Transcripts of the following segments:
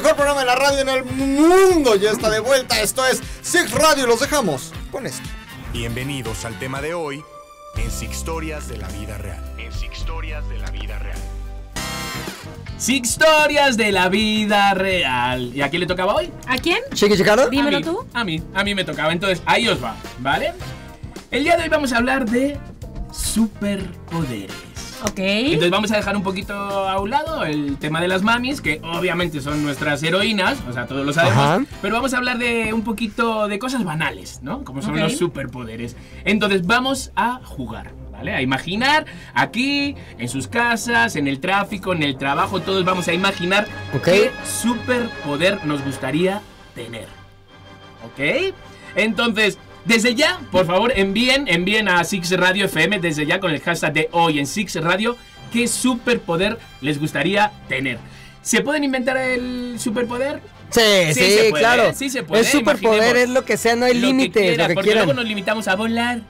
mejor programa de la radio en el mundo ya está de vuelta. Esto es Six Radio. Los dejamos con esto. Bienvenidos al tema de hoy en Six Historias de la vida real. En Six Historias de la vida real. Six historias de la vida real. ¿Y a quién le tocaba hoy? ¿A quién? Chiqui Chicardo. Dímelo a mí, tú. A mí, a mí me tocaba. Entonces, ahí os va, ¿vale? El día de hoy vamos a hablar de superpoderes. Ok. Entonces vamos a dejar un poquito a un lado el tema de las mamis, que obviamente son nuestras heroínas, o sea, todos lo sabemos, Ajá. pero vamos a hablar de un poquito de cosas banales, ¿no? Como son los superpoderes. Entonces vamos a jugar, ¿vale? A imaginar aquí, en sus casas, en el tráfico, en el trabajo, todos vamos a imaginar qué superpoder nos gustaría tener. ¿Ok? Entonces, desde ya, por favor, envíen, envíen a Six Radio FM desde ya con el hashtag de hoy en Six Radio qué superpoder les gustaría tener. ¿Se pueden inventar el superpoder? Sí, sí, Sí se puede, claro. sí se puede, Es superpoder, es lo que sea, no hay límites, porque quieran. luego nos limitamos a volar.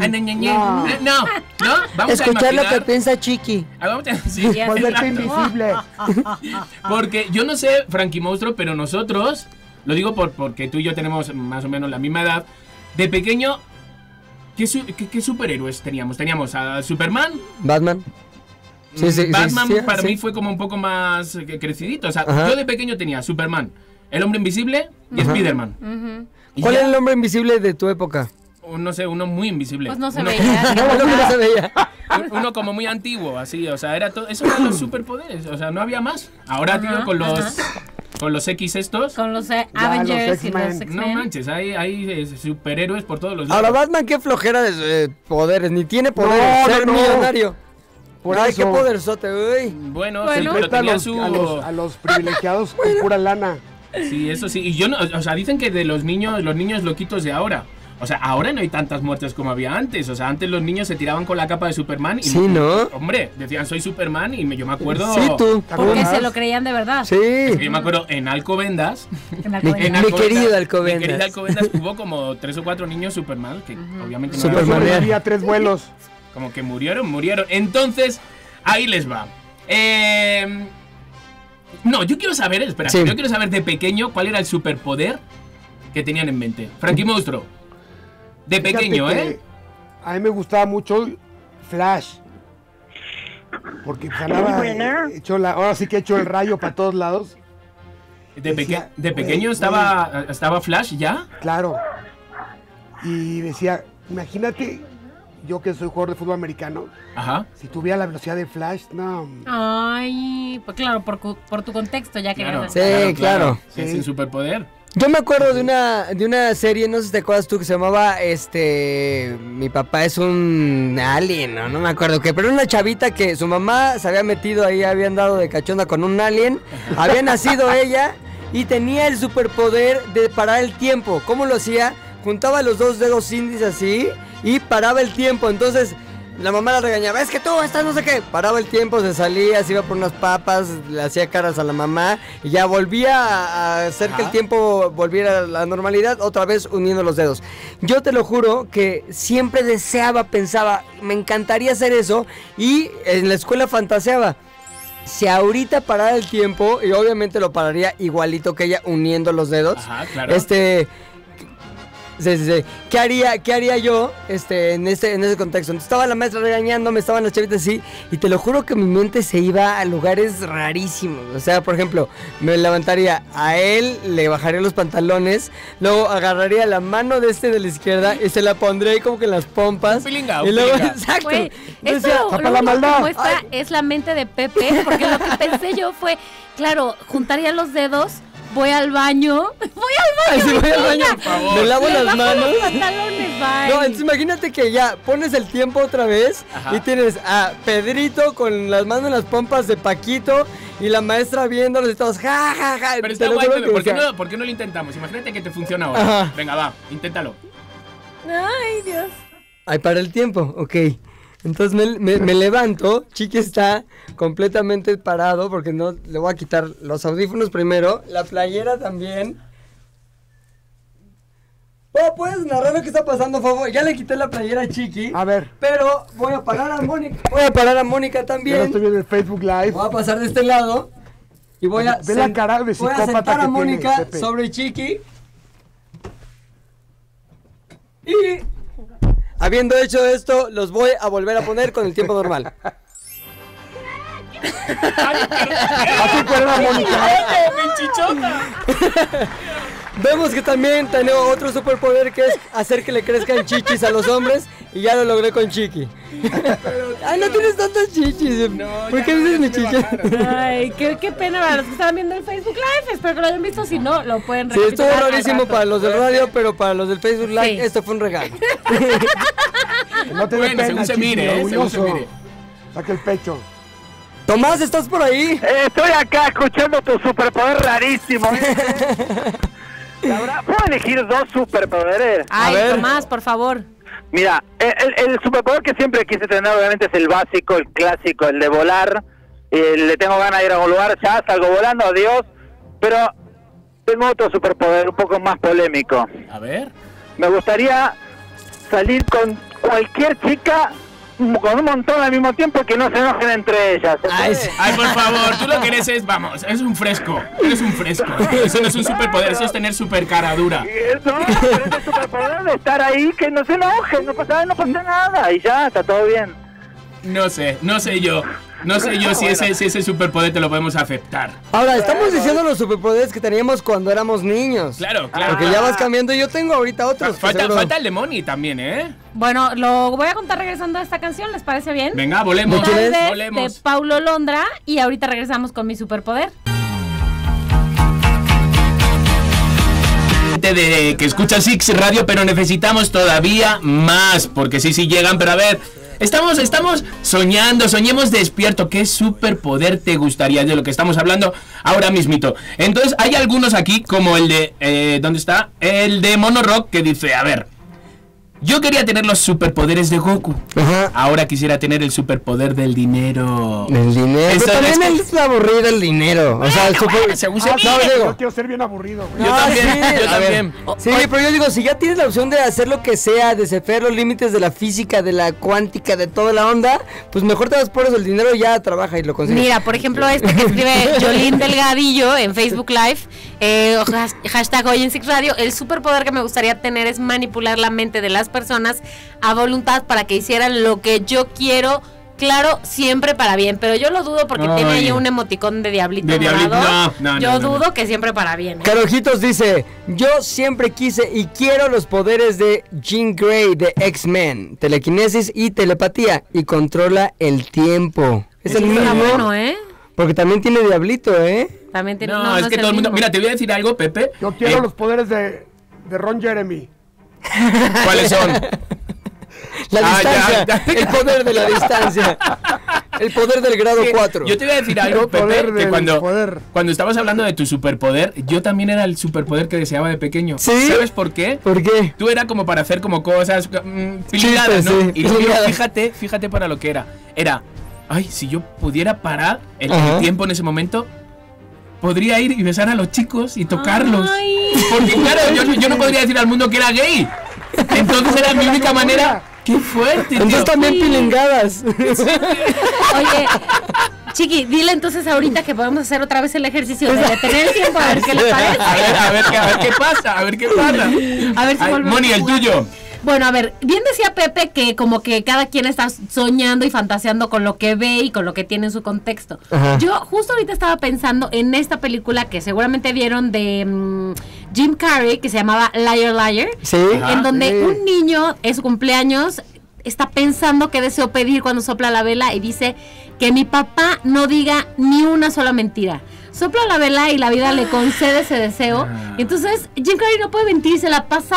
a ña, ña. No. Ah, No, no, vamos Escuchar a lo que piensa Chiqui. Ah, vamos a- sí, Volverte invisible. Porque yo no sé, Frankie Monstruo, pero nosotros, lo digo por, porque tú y yo tenemos más o menos la misma edad, de pequeño, ¿qué, su- qué- qué superhéroes teníamos? Teníamos a Superman. Batman. Sí, sí, sí, Batman sí, para sí. mí fue como un poco más eh, crecidito. O sea, Ajá. yo de pequeño tenía Superman, el hombre invisible y Spiderman. Y ¿Cuál era el hombre invisible de tu época? No sé, uno muy invisible. Pues no se Uno- veía. No, no, no se veía. un- Uno como muy antiguo, así, o sea, era todo, eso eran los superpoderes, o sea, no había más. Ahora, tío, con los. Con los X estos, Con los eh, Ya, Avengers los y los X-Men. X-Men. no manches, hay, hay eh, superhéroes por todos los Ahora, lados. Batman, qué flojera de eh, poderes. Ni tiene poder No, ser no, no. millonario. Por Ay, eso. qué poderzote, uy. Bueno, Bueno. sí, pero tenía los, su a, los, a los privilegiados con pura lana. Sí, eso sí, y yo no, o sea, dicen que de los niños, los niños loquitos de ahora. O sea, ahora no hay tantas muertes como había antes. O sea, antes los niños se tiraban con la capa de Superman y Sí, ¿no? Hombre, decían soy Superman y me- yo me acuerdo. Sí, tú. ¿Te Porque se lo creían de verdad. Sí. Yo me acuerdo en Alcobendas. En la Mi- comunidad. mi Alcobendas- querido Alcobendas. Mi querido Alcobendas hubo como tres o cuatro niños Superman que obviamente no Superman. eran- sobreviví a tres vuelos. como que murieron, murieron. Entonces, ahí les va. Eh, no, yo quiero saber, espera, Sí. yo quiero saber de pequeño cuál era el superpoder que tenían en mente. Frankie Monstruo. De pequeño, que ¿eh? A mí me gustaba mucho Flash. Porque andaba eh, hecho la, ahora sí que he hecho el rayo para todos lados. De, peque- decía, de pequeño estaba, estaba Flash ya. Claro. Y decía, imagínate, yo que soy jugador de fútbol americano, Ajá. si tuviera la velocidad de Flash, no. Ay, pues claro, por, cu- por tu contexto ya que Claro, Sí, claro. Es Sí. el superpoder. Yo me acuerdo de una, de una serie, no sé si te acuerdas tú, que se llamaba, este, mi papá es un alien, no, no me acuerdo qué, pero era una chavita que su mamá se había metido ahí, habían dado de cachonda con un alien, había nacido ella y tenía el superpoder de parar el tiempo. ¿Cómo lo hacía? Juntaba los dos dedos índices así y paraba el tiempo, entonces... La mamá la regañaba, es que tú estás no sé qué. Paraba el tiempo, se salía, se iba por unas papas, le hacía caras a la mamá y ya volvía a hacer que el tiempo volviera a la normalidad, otra vez uniendo los dedos. Yo te lo juro que siempre deseaba, pensaba, me encantaría hacer eso y en la escuela fantaseaba. Si ahorita parara el tiempo, y obviamente lo pararía igualito que ella uniendo los dedos. Ajá, claro. Este. Sí, sí, sí. ¿Qué haría, qué haría yo este, en, este, en ese contexto? Entonces, estaba la maestra regañándome, estaban las chavitas así, y te lo juro que mi mente se iba a lugares rarísimos. O sea, por ejemplo, me levantaría a él, le bajaría los pantalones, luego agarraría la mano de este de la izquierda y se la pondría ahí como que en las pompas. Un pilinga, y luego, pilinga. exacto. Güey, esto Decía, lo, "Tapa lo la maldad". que muestra es la mente de Pepe, porque lo que pensé yo fue, claro, juntaría los dedos, voy al baño, voy al Ay, baño, sí, voy al baño, Por favor. me lavo las bajo manos. los pantalones, bye. No, entonces imagínate que ya pones el tiempo otra vez Ajá. y tienes a Pedrito con las manos en las pompas de Paquito y la maestra viéndolos y todos ja ja ja. Pero está guay, ¿por qué, decía, no, ¿por qué no lo intentamos? Imagínate que te funciona ahora. Ajá. Venga, va, inténtalo. Ay, Dios. Ay, para el tiempo, ok. Entonces me, me- me levanto, Chiqui está completamente parado porque no le voy a quitar los audífonos primero, la playera también. Oh, ¿Puedes narrar lo que está pasando, favor? Ya le quité la playera a Chiqui. A ver, Pero voy a parar a Mónica. Voy a parar a Mónica también. lo estoy viendo en Facebook Live. Voy a pasar de este lado. Y voy a, Ve la cara de voy a sentar a Mónica sobre Chiqui. Y habiendo hecho esto, los voy a volver a poner con el tiempo normal. Así fue la Mónica. Vemos que también tengo otro superpoder que es hacer que le crezcan chichis a los hombres y ya lo logré con Chiqui. Ay, no tienes tantas chichis. ¿Por qué dices mi chichi? Ay, qué, qué pena para los que estaban viendo el Facebook Live. Espero que lo hayan visto. Si no, lo pueden Sí, estuvo rarísimo para los del radio, pero para los del Facebook Live Sí. esto fue un regalo. No te Bueno, pena, según se mire, ¿eh? Según se orgulloso. mire. Saca el pecho. Tomás, ¿estás por ahí? Eh, estoy acá escuchando tu superpoder rarísimo. ¿eh? La verdad, ¿puedo elegir dos superpoderes? Ay. Tomás, por favor. Mira, el, superpoder que siempre quise tener obviamente es el básico, el clásico, el de volar. Eh, le tengo ganas de ir a un lugar, ya salgo volando, adiós. Pero tengo otro superpoder un poco más polémico. A ver. Me gustaría salir con cualquier chica con un montón al mismo tiempo que no se enojen entre ellas. ¿se Ay, por favor, tú lo que eres es, vamos, eres un fresco. Eres un fresco. Eso no es un superpoder, eso es tener super cara dura. No, pero ese superpoder de estar ahí, que no se enojen, no pasa, no pasa nada, y ya, está todo bien. No sé, no sé yo. No sé yo si ese, si ese superpoder te lo podemos aceptar. Ahora, estamos diciendo los superpoderes que teníamos cuando éramos niños. Claro, claro. Porque ya vas cambiando. Yo tengo ahorita otros. que Falta, seguro- falta el de Moni también, ¿eh? Bueno, lo voy a contar regresando a esta canción. ¿Les parece bien? Venga, volemos. de Volemos. Paulo Londra. Y ahorita regresamos con mi superpoder. gente de que escucha Six Radio, pero necesitamos todavía más, porque sí, sí llegan, pero a ver, estamos, estamos soñando, soñemos despierto, ¿qué superpoder te gustaría de lo que estamos hablando ahora mismito? Entonces, hay algunos aquí, como el de, eh, ¿dónde está? El de Mono Rock, que dice, a ver, yo quería tener los superpoderes de Goku, Ajá. ahora quisiera tener el superpoder del dinero. El dinero. Eso Pero también es- es aburrido el dinero. O sea, el super... bueno, según se Ah, mire. no, digo, Yo quiero ser bien aburrido, güey. Yo Ah, también, sí, yo también. Sí, pero yo digo, si ya tienes la opción de hacer lo que sea, de desafiar los límites de la física, de la cuántica, de toda la onda, pues mejor te das por eso el dinero y ya trabaja y lo consigues. Mira, por ejemplo, este que escribe Jolín Delgadillo en Facebook Live, eh, has- hashtag hoy en Six Radio, el superpoder que me gustaría tener es manipular la mente de las personas a voluntad para que hicieran lo que yo quiero. Claro, siempre para bien, pero yo lo dudo porque tiene ahí un emoticón de diablito. De diablito, no, no, yo no, no, dudo no. que siempre para bien. ¿eh? Carojitos dice, yo siempre quise y quiero los poderes de Jean Grey de X-Men, telequinesis y telepatía y controla el tiempo. Es el Está mismo, bueno, ¿eh? Porque también tiene diablito, ¿eh? También tiene No, es que todo el mundo. Mira, te voy a decir algo, Pepe. Yo quiero Eh, los poderes de, de Ron Jeremy. ¿Cuáles son? La Ah, distancia, ya, ya. el poder de la distancia, el poder del grado 4. Yo te voy a decir algo, El poder Pepe, que cuando, poder. cuando estabas hablando de tu superpoder, yo también era el superpoder que deseaba de pequeño. ¿Sí? ¿Sabes por qué? ¿Por qué? Tú era como para hacer como cosas mm, Chistes, ¿no? sí, y fíjate, fíjate para lo que era. Era, ay, si yo pudiera parar el, tiempo en ese momento, podría ir y besar a los chicos y tocarlos. Ay. Porque claro, yo, yo no podría decir al mundo que era gay. Entonces era mi única manera. ¡Qué fuerte, tío! Entonces también pilingadas. Oye, Chiqui, dile entonces ahorita que podemos hacer otra vez el ejercicio de detener el tiempo, a ver qué le parece. A ver, a ver, qué- a ver qué pasa, a ver qué pasa. A ver si Ay, Moni, el tuyo. Bueno, a ver, bien decía Pepe que como que cada quien está soñando y fantaseando con lo que ve y con lo que tiene en su contexto. Ajá. Yo justo ahorita estaba pensando en esta película que seguramente vieron de mm, Jim Carrey que se llamaba Liar Liar, Sí. Ajá. en donde Sí. un niño en su cumpleaños está pensando qué deseo pedir cuando sopla la vela y dice que mi papá no diga ni una sola mentira. Sopla la vela y la vida le concede ese deseo. Ah. Entonces, Jim Carrey no puede mentir, se la pasa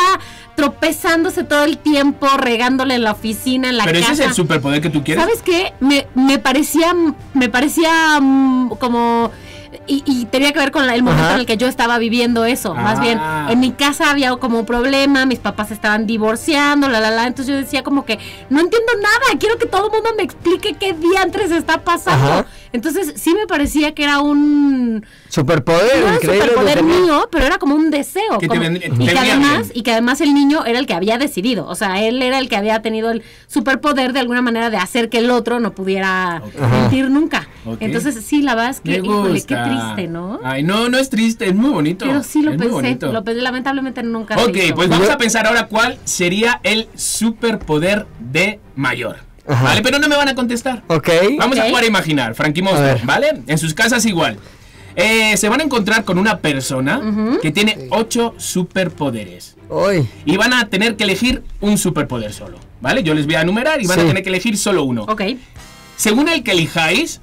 tropezándose todo el tiempo, regándole en la oficina, en la Pero casa. ese es el superpoder que tú quieres. ¿Sabes qué? Me, me parecía, me parecía mm, como... Y, y tenía que ver con la- el momento Ajá. en el que yo estaba viviendo eso. Más Ah. bien, en mi casa había como un problema, mis papás estaban divorciando, la, la, la. Entonces yo decía como que, no entiendo nada, quiero que todo el mundo me explique qué diantres está pasando. Ajá. Entonces sí me parecía que era un Superpoder, no era un superpoder mío, pero era como un deseo. Que te como- vendría- te y, que además, y que además el niño era el que había decidido. O sea, él era el que había tenido el superpoder de alguna manera de hacer que el otro no pudiera mentir nunca. Entonces, sí, la verdad es que, híjole, qué triste, ¿no? Ay, no, no es triste, es muy bonito. Pero sí lo es pensé, lo pensé, lamentablemente nunca se Ok, hizo. pues vamos a pensar ahora cuál sería el superpoder de mayor. Ajá. ¿Vale? Pero no me van a contestar. Ok. Vamos a jugar a imaginar, Frankie Monster. ¿vale? En sus casas igual. Eh, se van a encontrar con una persona que tiene ocho superpoderes. Hoy. Y van a tener que elegir un superpoder solo. ¿Vale? Yo les voy a enumerar y van a tener que elegir solo uno. Ok. Según el que elijáis,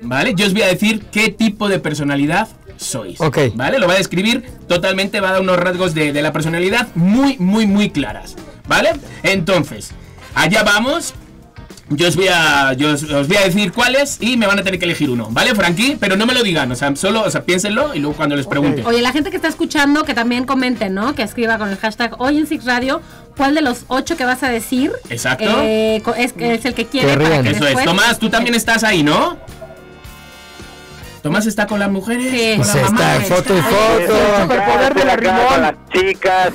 ¿vale? Yo os voy a decir qué tipo de personalidad sois. Ok. ¿Vale? Lo va a describir totalmente, va a dar unos rasgos de, de la personalidad muy, muy, muy claras. ¿Vale? Entonces, allá vamos. Yo os voy a, yo os, os voy a decir cuáles y me van a tener que elegir uno, ¿vale, Frankie? Pero no me lo digan, o sea, solo, o sea, piénsenlo y luego cuando les pregunte. Oye, la gente que está escuchando, que también comente, ¿no? Que escriba con el hashtag hoy en Six Radio, ¿cuál de los ocho que vas a decir Exacto. eh, es, es el que quiere para que Eso es. después- Tomás, tú también estás ahí, ¿no? Tomás está con las mujeres. Sí. con la Se mamá. está foto y El foto. superpoder de la rimón. las chicas.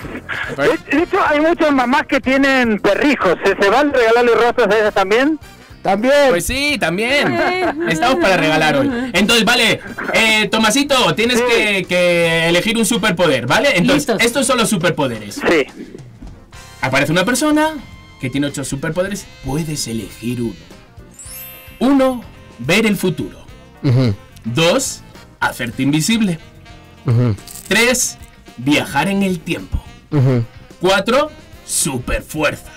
De, de hecho, hay muchas mamás que tienen perrijos. ¿Se, se van a regalarle rosas a ellas también? También. Pues sí, también. Estamos para regalar hoy. Entonces, vale, eh, Tomasito, tienes que, que elegir un superpoder, ¿vale? Entonces, Listos. estos son los superpoderes. Sí. Aparece una persona que tiene ocho superpoderes. Puedes elegir uno. Uno, ver el futuro. Ujú, Dos, hacerte invisible. ujú, Tres, viajar en el tiempo. ujú. 4. Superfuerza.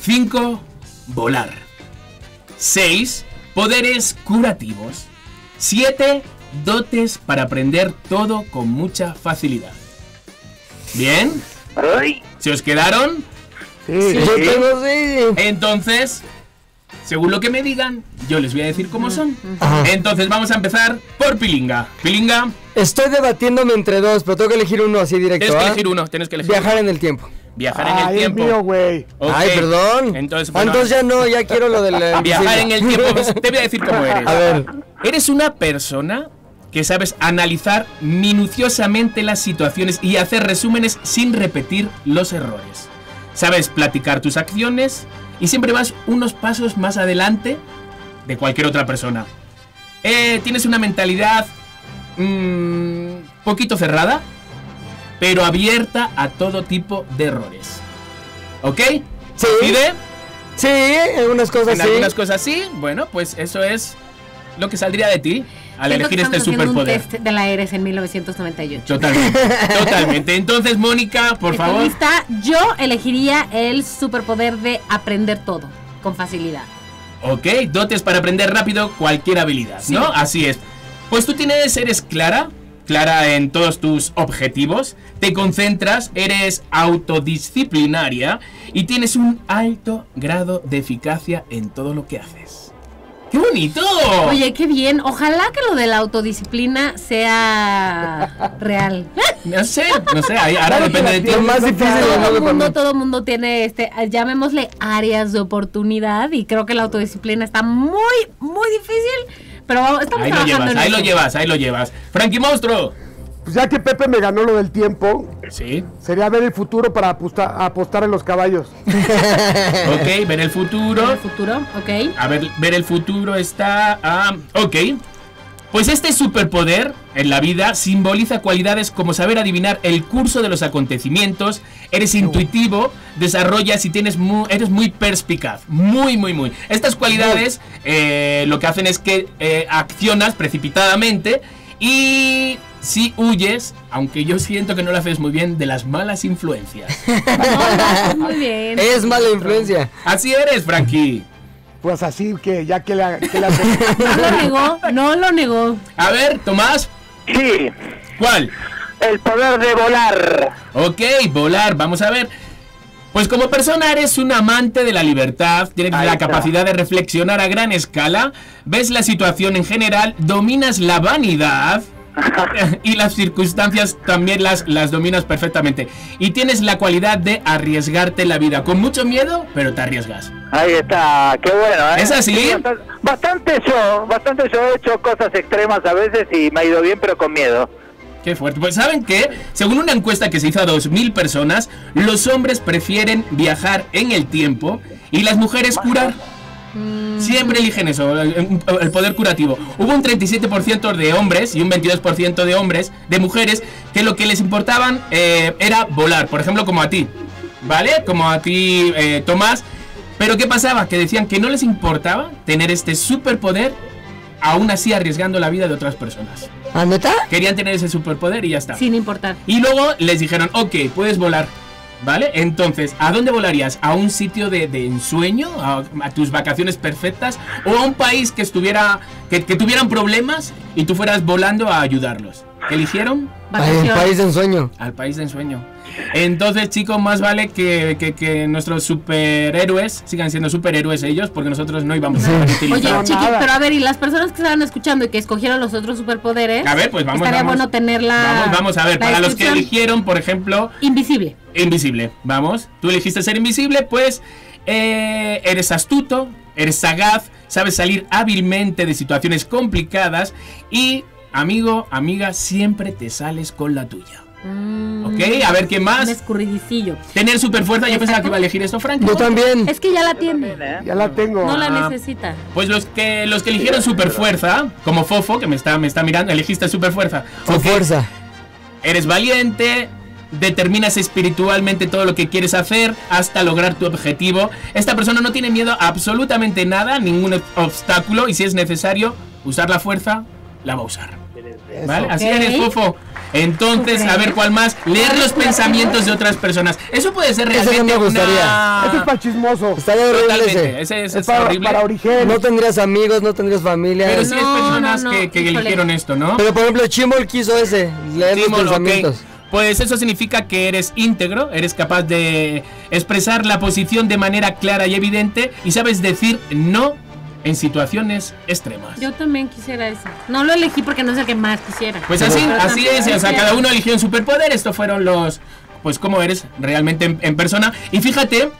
5. Volar. 6. Poderes curativos. 7. Dotes para aprender todo con mucha facilidad. Bien, ¿se os quedaron? Sí. Sí. Entonces, según lo que me digan, yo les voy a decir cómo son. Ajá. Entonces vamos a empezar por Pilinga. Pilinga, Estoy debatiéndome entre dos, pero tengo que elegir uno así directo. tienes que ¿ah? elegir uno, tienes que elegir Viajar en el tiempo. Viajar en el tiempo. mío, güey. Ok. Ay, perdón. Entonces, Ah, bueno, entonces ya no, ya quiero lo del Viajar en el tiempo, pues, te voy a decir cómo eres. A ver. Eres una persona que sabes analizar minuciosamente las situaciones y hacer resúmenes sin repetir los errores. Sabes platicar tus acciones y siempre vas unos pasos más adelante de cualquier otra persona. Eh, tienes una mentalidad mm, poquito cerrada, pero abierta a todo tipo de errores. ¿Ok? Sí. ¿Pide? Sí, en algunas cosas En sí. algunas cosas sí. Bueno, pues eso es lo que saldría de ti al Siento elegir este superpoder. Un test de la ERES en 1998. Totalmente, totalmente. Entonces, Mónica, por ¿Estás favor. lista? Yo elegiría el superpoder de aprender todo con facilidad. Ok, dotes para aprender rápido cualquier habilidad, ¿no? Así es. Pues tú tienes, eres clara, clara en todos tus objetivos, te concentras, eres autodisciplinaria y tienes un alto grado de eficacia en todo lo que haces. ¡Qué bonito! Oye, qué bien. Ojalá que lo de la autodisciplina sea real. No sé, no sé, ahora depende de ti. Lo más difícil todo no el mundo, todo mundo tiene este, llamémosle áreas de oportunidad y creo que la autodisciplina está muy, muy difícil, pero vamos- estamos Ahí lo trabajando llevas, en ahí eso. lo llevas, ahí lo llevas. Frankie Monstruo. Pues ya que Pepe me ganó lo del tiempo, Sí. sería ver el futuro para apostar, apostar en los caballos. Ok, ver el En el futuro. futuro, ok. A ver, ver el futuro está. ah, ok. Pues este superpoder en la vida simboliza cualidades como saber adivinar el curso de los acontecimientos, eres intuitivo, desarrollas y tienes mu- eres muy perspicaz, muy, muy, muy. Estas cualidades eh, lo que hacen es que eh, accionas precipitadamente y si huyes, aunque yo siento que no lo haces muy bien, de las malas influencias. Muy bien. Es mala influencia. Así eres, Frankie. Pues así que ya que la, que la No lo negó, no lo negó. A ver, Tomás, sí. ¿cuál? El poder de volar. Ok, volar, vamos a ver. Pues como persona eres un amante de la libertad, tienes Ahí la está. capacidad de reflexionar a gran escala, ves la situación en general, dominas la vanidad, y las circunstancias también las, las dominas perfectamente. Y tienes la cualidad de arriesgarte la vida. Con mucho miedo, pero te arriesgas. Ahí está, qué bueno, ¿eh? ¿Es así? Sí, bastante, bastante yo, bastante yo he hecho cosas extremas a veces y me ha ido bien, pero con miedo. Qué fuerte. Pues saben que, según una encuesta que se hizo a 2.000 personas, los hombres prefieren viajar en el tiempo y las mujeres curar. Siempre eligen eso, el, el poder curativo. Hubo un 37% de hombres y un 22% de hombres, de mujeres, que lo que les importaban eh, era volar. Por ejemplo, como a ti, ¿vale? Como a ti, eh, Tomás. Pero ¿qué pasaba? Que decían que no les importaba tener este superpoder, aún así arriesgando la vida de otras personas. ¿Ah, neta? Querían tener ese superpoder y ya está. Sin importar. Y luego les dijeron, ok, puedes volar. ¿Vale? Entonces, ¿a dónde volarías? ¿A un sitio de, de ensueño? ¿A, tus vacaciones perfectas? ¿O a un país que estuviera. Que, que tuvieran problemas y tú fueras volando a ayudarlos? ¿Qué eligieron? Ay, Vacaciones. el país de ensueño. Al país de ensueño. Entonces, chicos, más vale que, que- que nuestros superhéroes sigan siendo superhéroes ellos, porque nosotros no íbamos a Oye, utilizar. chiqui, nada. pero a ver, y las personas que estaban escuchando y que escogieron los otros superpoderes. A ver, pues vamos, Estaría vamos. bueno tener la. Vamos, vamos a ver, para los que eligieron, por ejemplo, Invisible. Invisible, vamos. Tú elegiste ser invisible, pues eh, eres astuto, eres sagaz, sabes salir hábilmente de situaciones complicadas y, amigo, amiga, siempre te sales con la tuya. Mm, ¿Ok? A ver, ¿quién Un más? escurridicillo. Tener super fuerza, yo pensaba que iba a elegir esto, Frank. Yo también. Es que ya la tiene. ¿eh? Ya la tengo. No la Ah. necesita. Pues los que los que eligieron super fuerza, como Fofo, que me está, me está mirando, elegiste super fuerza. Con Ok, fuerza. Eres valiente, determinas espiritualmente todo lo que quieres hacer hasta lograr tu objetivo. Esta persona no tiene miedo a absolutamente nada, ningún ob- obstáculo y si es necesario usar la fuerza, la va a usar. ¿Vale? Así Ok. eres, Fofo. Entonces, a ver cuál más. Leer los pensamientos de otras personas. Eso puede ser Ese no realmente me gustaría. una... Este es para chismoso. Estaría horrible Totalmente. ese. Ese, ese Es es para, horrible. para origen. No tendrías amigos, no tendrías familia. Pero sí hay No, personas no, no, que, que eligieron esto, ¿no? Pero por ejemplo, Chimol quiso ese, leer Timor, los ok. pensamientos. Pues eso significa que eres íntegro, eres capaz de expresar la posición de manera clara y evidente y sabes decir no en situaciones extremas. Yo también quisiera eso. No lo elegí porque no es el que más quisiera. Pues así, Pero así es, o sea, cada uno eligió un superpoder, estos fueron los, pues cómo eres realmente en, en persona. Y fíjate,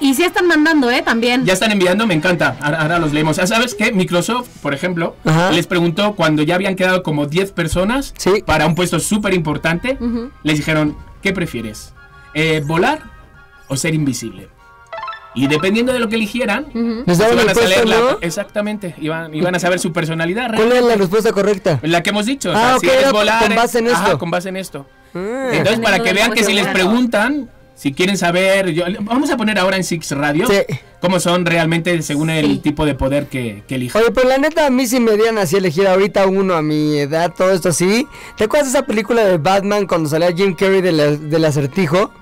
Y sí están mandando, ¿eh? También. ya están enviando, me encanta, ahora, ahora los leemos. Ya sabes que Microsoft, por ejemplo, Ajá. les preguntó cuando ya habían quedado como 10 personas Sí. para un puesto súper importante, les dijeron, ¿qué prefieres? Eh, ¿Volar o ser invisible? Y dependiendo de lo que eligieran, Ujú. Les daban iban a saber ¿no? exactamente, iban, iban a saber su personalidad. ¿Cuál realmente. es la respuesta correcta? La que hemos dicho, o Ah, sea, ok, si volar, con base en ajá, esto. con base en esto. Ah. Entonces, para que vean que si les preguntan, si quieren saber, yo- vamos a poner ahora en Six Radio Sí. cómo son realmente según el tipo de poder que, que elijan. Oye, pero la neta, a mí sí me dieran así elegir ahorita uno a mi edad, todo esto así. ¿Te acuerdas de esa película de Batman cuando salía Jim Carrey de la- del acertijo?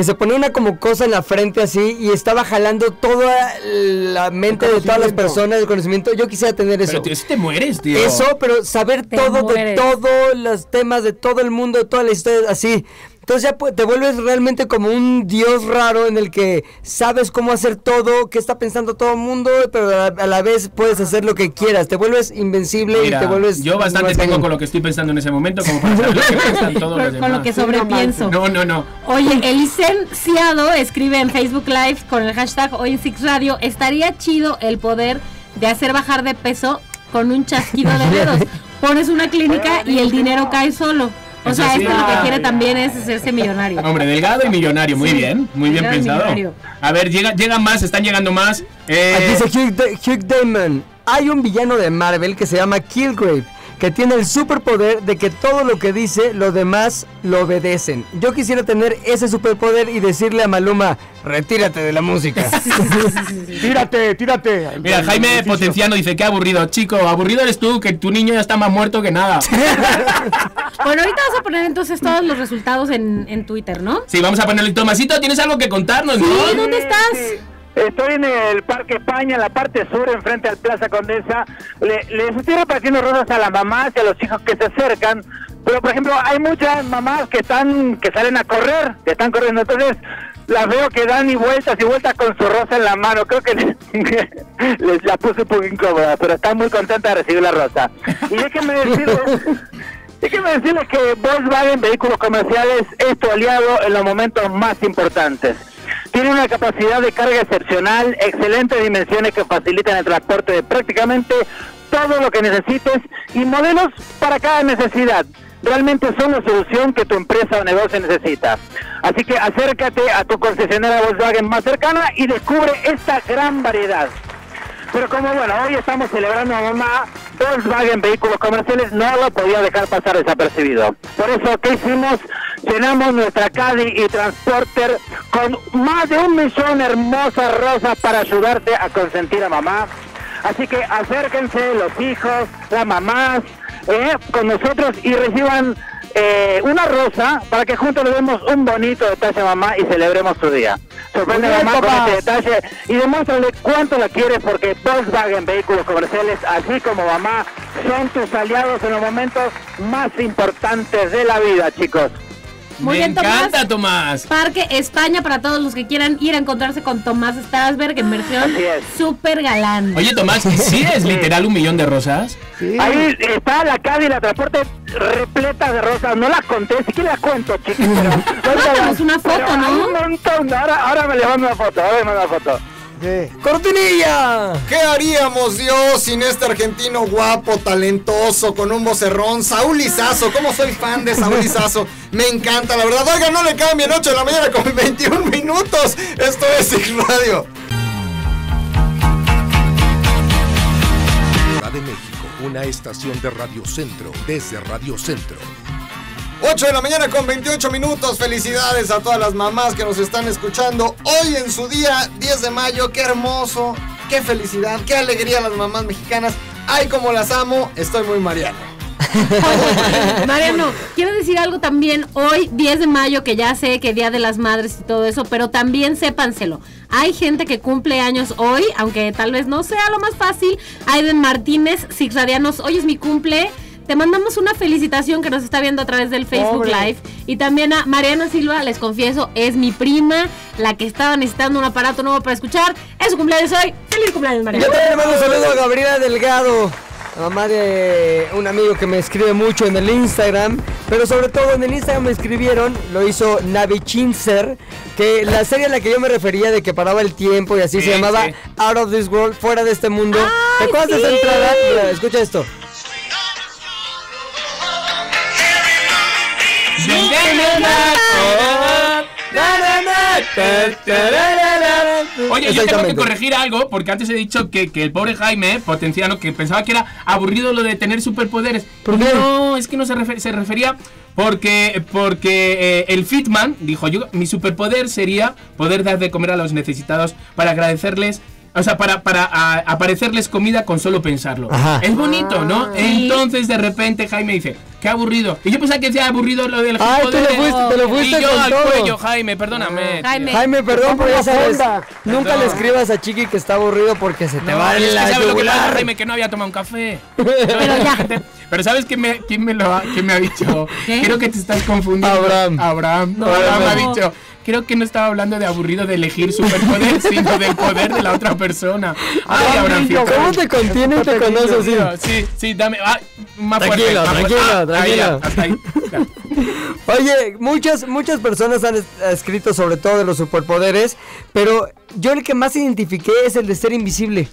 Que se ponía una como cosa en la frente así y estaba jalando toda la mente de todas las personas, el conocimiento. Yo quisiera tener eso. Pero tío, si te mueres, tío. Eso, pero saber Te todo de todos los temas, de todo el mundo, de toda la historia, así. Entonces ya te vuelves realmente como un dios raro en el que sabes cómo hacer todo, qué está pensando todo el mundo, pero a, a la vez puedes hacer lo que quieras. Te vuelves invencible Mira, y te vuelves... yo bastante tengo con lo que estoy pensando en ese momento como para saber lo que piensan todos los Con, con lo demás. que sobrepienso. No, no, no. Oye, el licenciado escribe en Facebook Live con el hashtag hoy en Six Radio, estaría chido el poder de hacer bajar de peso con un chasquido de dedos. Pones una clínica y el dinero cae solo. O sea, esto lo que quiere también es hacerse millonario. Hombre, delgado y millonario, muy Sí, bien, muy bien pensado. A ver, llega, llegan más, están llegando más. Eh, Aquí dice Hugh, Da- Hugh Damon. Hay un villano de Marvel que se llama Killgrave, que tiene el superpoder de que todo lo que dice, los demás lo obedecen. Yo quisiera tener ese superpoder y decirle a Maluma, retírate de la música. Tírate, tírate. Mira, Jaime Potenciano dice, qué aburrido. Chico, aburrido eres tú, que tu niño ya está más muerto que nada. Bueno, ahorita vas a poner entonces todos los resultados en, en Twitter, ¿no? Sí, vamos a ponerle. Tomasito, ¿tienes algo que contarnos, Sí, no? ¿dónde estás? Estoy en el Parque España, en la parte sur, enfrente al Plaza Condesa. Le- les estoy repartiendo rosas a las mamás y a los hijos que se acercan. Pero, por ejemplo, hay muchas mamás que están que salen a correr, que están corriendo. Entonces, las veo que dan y vueltas y vueltas con su rosa en la mano. Creo que les, les la puse un poco incómoda, pero están muy contentas de recibir la rosa. Y déjenme decirles Déjenme decirles que Volkswagen Vehículos Comerciales es tu aliado en los momentos más importantes. Tiene una capacidad de carga excepcional, excelentes dimensiones que facilitan el transporte de prácticamente todo lo que necesites y modelos para cada necesidad. Realmente son la solución que tu empresa o negocio necesita. Así que acércate a tu concesionaria Volkswagen más cercana y descubre esta gran variedad. Pero como bueno, hoy estamos celebrando a mamá, Volkswagen Vehículos Comerciales no lo podía dejar pasar desapercibido. Por eso, ¿qué hicimos? Llenamos nuestra Caddy y Transporter con más de un millón hermosas rosas para ayudarte a consentir a mamá. Así que acérquense los hijos, las mamás, eh, con nosotros y reciban eh, una rosa para que juntos le demos un bonito detalle a mamá y celebremos su día. Sorprende a mamá con este detalle y demuéstrale cuánto la quieres porque Volkswagen Vehículos Comerciales, así como mamá, son tus aliados en los momentos más importantes de la vida, chicos. Muy Me bien, Tomás. encanta, Tomás. Parque España para todos los que quieran ir a encontrarse con Tomás Strasberg en versión súper galán. Oye, Tomás, ¿sí es literal un millón de rosas? Sí. Ahí está la Caddy y la transporte repleta de rosas. No las conté, si quieres las cuento, chicos. Pero, Mándanos una foto, pero ¿no? un montón. Ahora, ahora me le mando una foto. Ahora me mando una foto. ¡Cortinilla! ¿Qué haríamos, Dios, sin este argentino guapo, talentoso, con un vocerrón? Saúl Lizazo, ¿cómo soy fan de Saúl Lizazo? Me encanta, la verdad. Oiga, no le cambien 8 de la mañana con 21 minutos. Esto es X Radio. Ciudad de México, una estación de Radio Centro desde Radio Centro. 8 de la mañana con 28 minutos. Felicidades a todas las mamás que nos están escuchando hoy en su día 10 de mayo. Qué hermoso, qué felicidad, qué alegría las mamás mexicanas. Ay, como las amo. Estoy muy mariano. Mariano, quiero decir algo también hoy, 10 de mayo, que ya sé que Día de las Madres y todo eso, pero también sépanselo. Hay gente que cumple años hoy, aunque tal vez no sea lo más fácil. Aiden Martínez, Six Radianos, hoy es mi cumple. Te mandamos una felicitación que nos está viendo a través del Facebook Pobre. Live. Y también a Mariana Silva, les confieso, es mi prima, la que estaba necesitando un aparato nuevo para escuchar. Es su cumpleaños hoy. ¡Feliz cumpleaños, Mariana! Yo también le mando un saludo a Gabriela Delgado, la mamá de un amigo que me escribe mucho en el Instagram, pero sobre todo en el Instagram me escribieron, lo hizo Navi Chinzer, que la serie a la que yo me refería de que paraba el tiempo y así Sí, se llamaba sí. Out of This World, fuera de este mundo. ¿Te ¡Ay, acuerdas de esa entrada? Mira, escucha esto. Oye, yo tengo que corregir algo, porque antes he dicho que, que el pobre Jaime, potenciano, que pensaba que era aburrido lo de tener superpoderes. ¿Por qué? No, es que no se, refer- se refería porque, porque eh, el Fitman dijo, yo, mi superpoder sería poder dar de comer a los necesitados para agradecerles. O sea, para, para a- aparecerles comida con solo pensarlo. Ajá. Es bonito, ¿no? Sí. Entonces de repente Jaime dice, qué aburrido. Y yo pensaba que decía aburrido lo del Ay, tú le superpoder. fuiste, te lo fuiste Y yo con al todo. cuello, Jaime, perdóname. Jaime. Jaime, perdón, pero ya sabes, nunca Perdón. le escribas a Chiqui que está aburrido porque se te No, va es que la ¿sabes lo que pasa, yugular. Jaime? Que no había tomado un café. Pero ya. Pero ¿sabes quién me, quién me, lo ha, quién me ha dicho? ¿Qué? Creo que te estás confundiendo. Abraham. Abraham. No. Abraham me ha No. dicho. Creo que no estaba hablando de aburrido de elegir superpoder, sino del poder de la otra persona. Ay, Abraham. ¿Cómo te contiene y te conoce así? Sí, sí, dame. ah, más Tranquilo, fuerte. más tranquilo. Ah, ahí, hasta ahí. Oye, muchas, muchas personas han es- escrito sobre todo de los superpoderes, pero yo el que más identifiqué es el de ser invisible.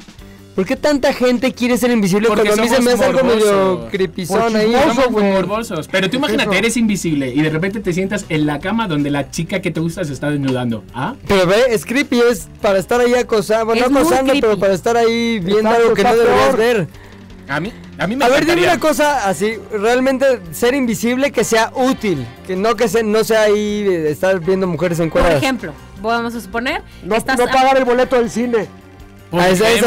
¿Por qué tanta gente quiere ser invisible Porque cuando a mí se me hace algo medio creepizón Por ahí? morbosos. Pero tú imagínate, eso? eres invisible y de repente te sientas en la cama donde la chica que te gusta se está desnudando. ¿Ah? Pero ve, es creepy, es para estar ahí acosando, bueno, Es no acosando, pero para estar ahí viendo Exacto, algo que no deberías ver. A mí, a mí me A ver, dime una cosa así, realmente ser invisible que sea útil, que no que se, no sea ahí estar viendo mujeres en Por cuerdas. ejemplo, vamos a suponer, No, estás no pagar el boleto del cine. Ah, es, es,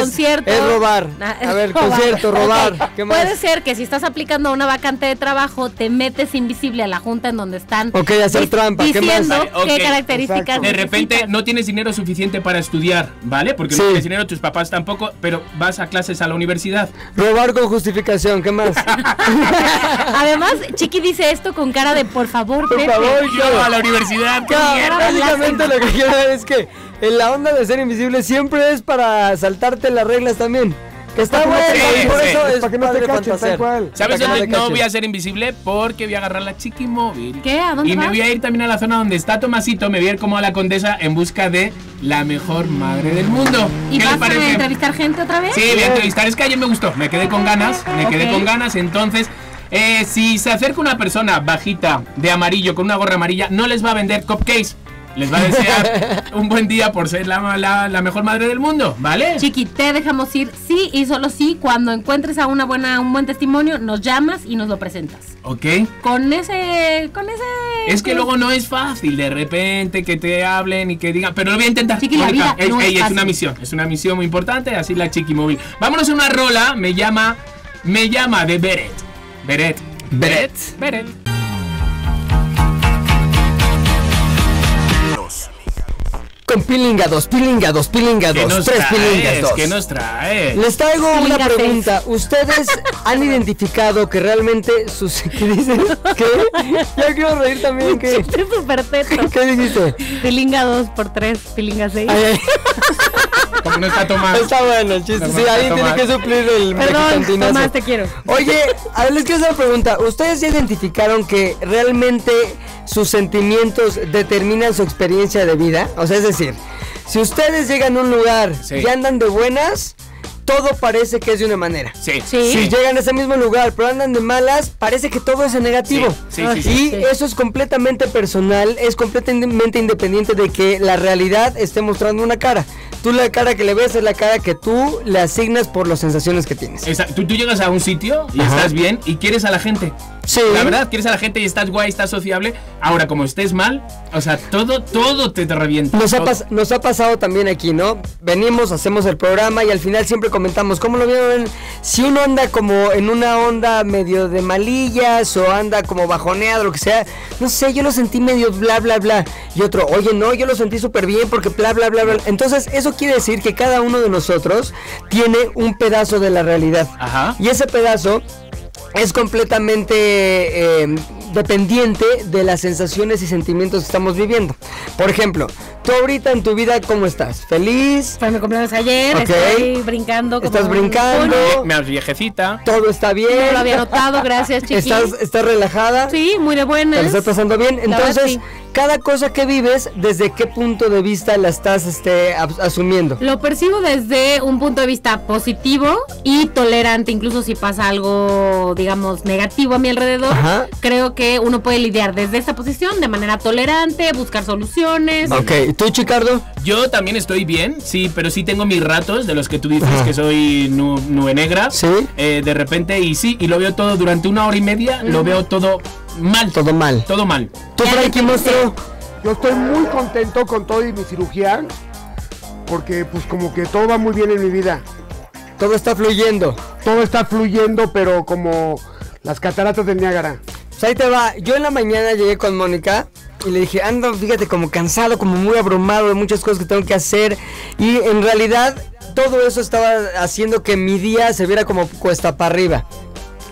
concierto. es robar. Ah, A ver, robar. concierto, robar. ¿Qué más? Puede ser que si estás aplicando a una vacante de trabajo, te metes invisible a la junta en donde están Ok, hacer trampa, ¿qué más? diciendo Vale, ok. qué características. De repente no tienes dinero suficiente para estudiar, ¿vale? Porque Sí. no tienes dinero, tus papás tampoco, pero vas a clases a la universidad. Robar con justificación, ¿qué más? Además, Chiqui dice esto con cara de por favor, Por Pepe. favor, Yo a la universidad, qué Claro, básicamente lo que quiero es que en la onda de ser invisible siempre es para saltarte las reglas también. Que está bueno, y por eso es Para que no te cachen, tal cual. ¿Sabes Para que no dónde no voy a ser invisible? Porque voy a agarrar la chiquimóvil. ¿Qué? ¿A dónde Y me voy a ir también a la zona donde está Tomasito, me voy a ir como a la condesa en busca de la mejor madre del mundo. ¿Y ¿Qué vas a entrevistar gente otra vez? Sí, voy a entrevistar. Es que ayer me gustó, me quedé con ganas, me quedé con ganas. Entonces, eh, si se acerca una persona bajita de amarillo con una gorra amarilla, no les va a vender cupcakes. Les va a desear un buen día por ser la, la- la mejor madre del mundo, ¿vale? Chiqui, te dejamos ir sí y solo sí. Cuando encuentres a una buena, un buen testimonio, nos llamas y nos lo presentas. Ok. Con ese. Con ese. Es que luego no es fácil de repente que te hablen y que digan, pero lo voy a intentar. Chiqui, la Mónica, vida no ey, es ey, es fácil. una misión, es una misión muy importante, así la chiqui móvil. Vámonos a una rola, me llama, me llama de Beret. Beret. Beret. Beret. Dos. Con pilingados, pilingados, ¿Qué pilingados, nos tres traes? pilingados. ¿Qué nos trae? Les traigo una Pilinga seis. pregunta. ¿Ustedes han identificado que realmente sus... ¿Qué dices? ¿Qué? Ya quiero reír también. ¿Qué, Chiste súper teto. ¿Qué dijiste? Pilinga 2 por 3, pilinga 6. Ay, ay. Como no está tomando. Está bueno el chiste. Perdón, Sí, alguien tiene que suplir el Perdón. Tomás, te quiero. Oye, a ver, les quiero hacer una pregunta. ¿Ustedes ya identificaron que realmente sus sentimientos determinan su experiencia de vida? O sea, es decir, si ustedes llegan a un lugar Sí. y andan de buenas, todo parece que es de una manera. Sí, Sí. Si llegan a ese mismo lugar, pero andan de malas, parece que todo es en negativo. Sí, sí, sí, sí. Y Sí. eso es completamente personal, es completamente independiente de que la realidad esté mostrando una cara. Tú la cara que le ves es la cara que tú le asignas por las sensaciones que tienes. Esa- tú, tú llegas a un sitio y Ajá. estás bien y quieres a la gente. Sí. La verdad, quieres a la gente y estás guay, estás sociable. Ahora, como estés mal, o sea, todo, todo te, te revienta. Nos ha, nos ha pasado también aquí, ¿no? Venimos, hacemos el programa y al final siempre comentamos, ¿cómo lo vieron? Si uno anda como en una onda medio de malillas o anda como bajoneado, lo que sea, no sé, yo lo sentí medio bla, bla, bla. Y otro, oye, no, yo lo sentí súper bien porque bla, bla, bla, bla. Entonces, eso quiere decir que cada uno de nosotros tiene un pedazo de la realidad. Ajá. Y ese pedazo es completamente eh, dependiente de las sensaciones y sentimientos que estamos viviendo. Por ejemplo, tú ahorita en tu vida, ¿cómo estás? ¿Feliz? Fue mi cumpleaños ayer, Ok. estoy brincando. como Estás brincando. Me viejecita. ¿Todo está bien? No lo había notado, gracias, chiqui. ¿Estás, estás relajada? Sí, muy de ¿Te buenas. lo estás pasando bien? La Entonces, sí. cada cosa que vives, ¿desde qué punto de vista la estás este, asumiendo? Lo percibo desde un punto de vista positivo y tolerante, incluso si pasa algo, digamos, negativo a mi alrededor. Ajá. Creo que uno puede lidiar desde esta posición de manera tolerante, buscar soluciones. Ok, ¿y tú, Chicardo? Yo también estoy bien, sí, pero sí tengo mis ratos de los que tú dices Ajá. que soy nu- nube negra. Sí. Eh, de repente, y sí, y lo veo todo durante una hora y media, lo veo todo mal. Todo mal. Todo mal. ¿Tú, Frankie, monstruo? Yo estoy muy contento con todo y mi cirugía. Porque pues como que todo va muy bien en mi vida. Todo está fluyendo. Todo está fluyendo, pero como las cataratas del Niágara. Pues ahí te va. Yo en la mañana llegué con Mónica y le dije, ando, fíjate, como cansado, como muy abrumado de muchas cosas que tengo que hacer. Y en realidad todo eso estaba haciendo que mi día se viera como cuesta para arriba.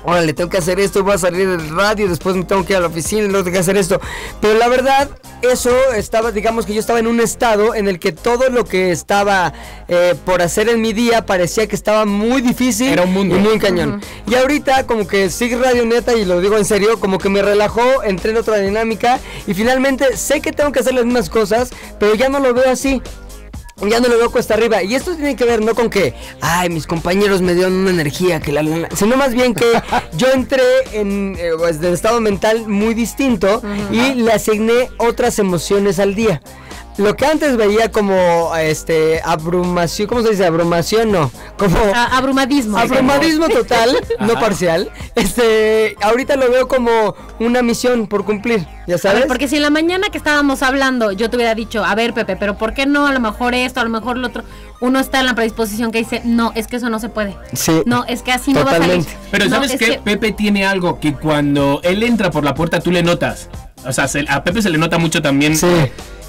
Órale, tengo que hacer esto, voy a salir del radio, después me tengo que ir a la oficina y luego tengo que hacer esto. Pero la verdad, eso estaba, digamos que yo estaba en un estado en el que todo lo que estaba eh, por hacer en mi día parecía que estaba muy difícil Era un mundo. y muy cañón. Y ahorita como que sigue Radio Neta y lo digo en serio, como que me relajó, entré en otra dinámica y finalmente sé que tengo que hacer las mismas cosas, pero ya no lo veo así. Ya no lo veo cuesta arriba. Y esto tiene que ver no con que, ay, mis compañeros me dieron una energía, que la, la, la", sino más bien que yo entré en eh, pues, de estado mental muy distinto y le asigné otras emociones al día. Lo que antes veía como este abrumación, ¿cómo se dice? Abrumación, no. Como A- abrumadismo. Abrumadismo total, no parcial. Este, ahorita lo veo como una misión por cumplir, ya A sabes. ver, porque si en la mañana que estábamos hablando yo te hubiera dicho, a ver Pepe, pero ¿por qué no? A lo mejor esto, a lo mejor lo otro. Uno está en la predisposición que dice, no, es que eso no se puede. Sí. No, es que así no va a Totalmente. salir. Pero ¿sabes es qué? que- Pepe tiene algo que cuando él entra por la puerta tú le notas. O sea, se- a Pepe se le nota mucho también. Sí.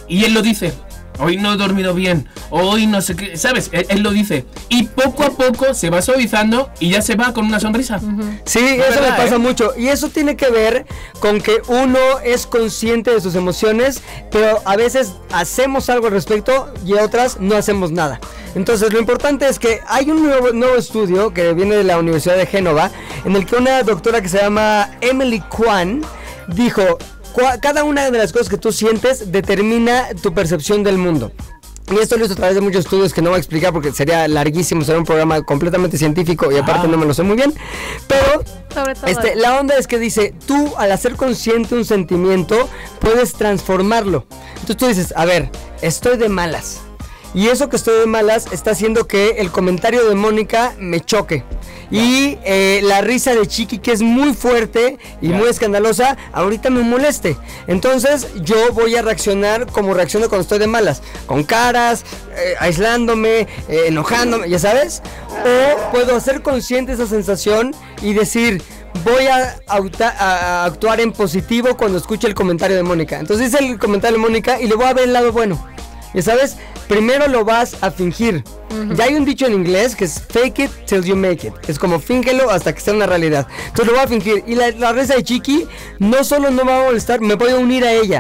Y él lo dice. hoy no he dormido bien, hoy no sé qué, ¿sabes? Él, él lo dice. Y poco a poco se va suavizando y ya se va con una sonrisa. Sí, Es eso verdad, me pasa ¿eh? mucho. Y eso tiene que ver con que uno es consciente de sus emociones, pero a veces hacemos algo al respecto y otras no hacemos nada. Entonces lo importante es que hay un nuevo, nuevo estudio que viene de la Universidad de Génova, en el que una doctora que se llama Emily Kwan dijo, "Cua- cada una de las cosas que tú sientes determina tu percepción del mundo. Y esto lo hizo a través de muchos estudios que no voy a explicar porque sería larguísimo, sería un programa completamente científico y aparte no me lo sé muy bien. Pero Sobre todo. este, la onda es que dice, tú al hacer consciente un sentimiento puedes transformarlo. Entonces tú dices, a ver, estoy de malas. Y eso que estoy de malas está haciendo que el comentario de Mónica me choque. Y eh, la risa de Chiqui, que es muy fuerte y muy escandalosa, ahorita me moleste. Entonces yo voy a reaccionar como reacciono cuando estoy de malas. Con caras, eh, aislándome, eh, enojándome, ya sabes. O puedo hacer consciente esa sensación y decir, voy a, a- a actuar en positivo cuando escuche el comentario de Mónica. Entonces dice el comentario de Mónica y le voy a ver el lado bueno. Ya sabes, primero lo vas a fingir. Ya hay un dicho en inglés que es fake it till you make it. Es como fíngelo hasta que sea una realidad. Entonces lo voy a fingir. Y la, la risa de Chiqui no solo no me va a molestar, me voy a unir a ella.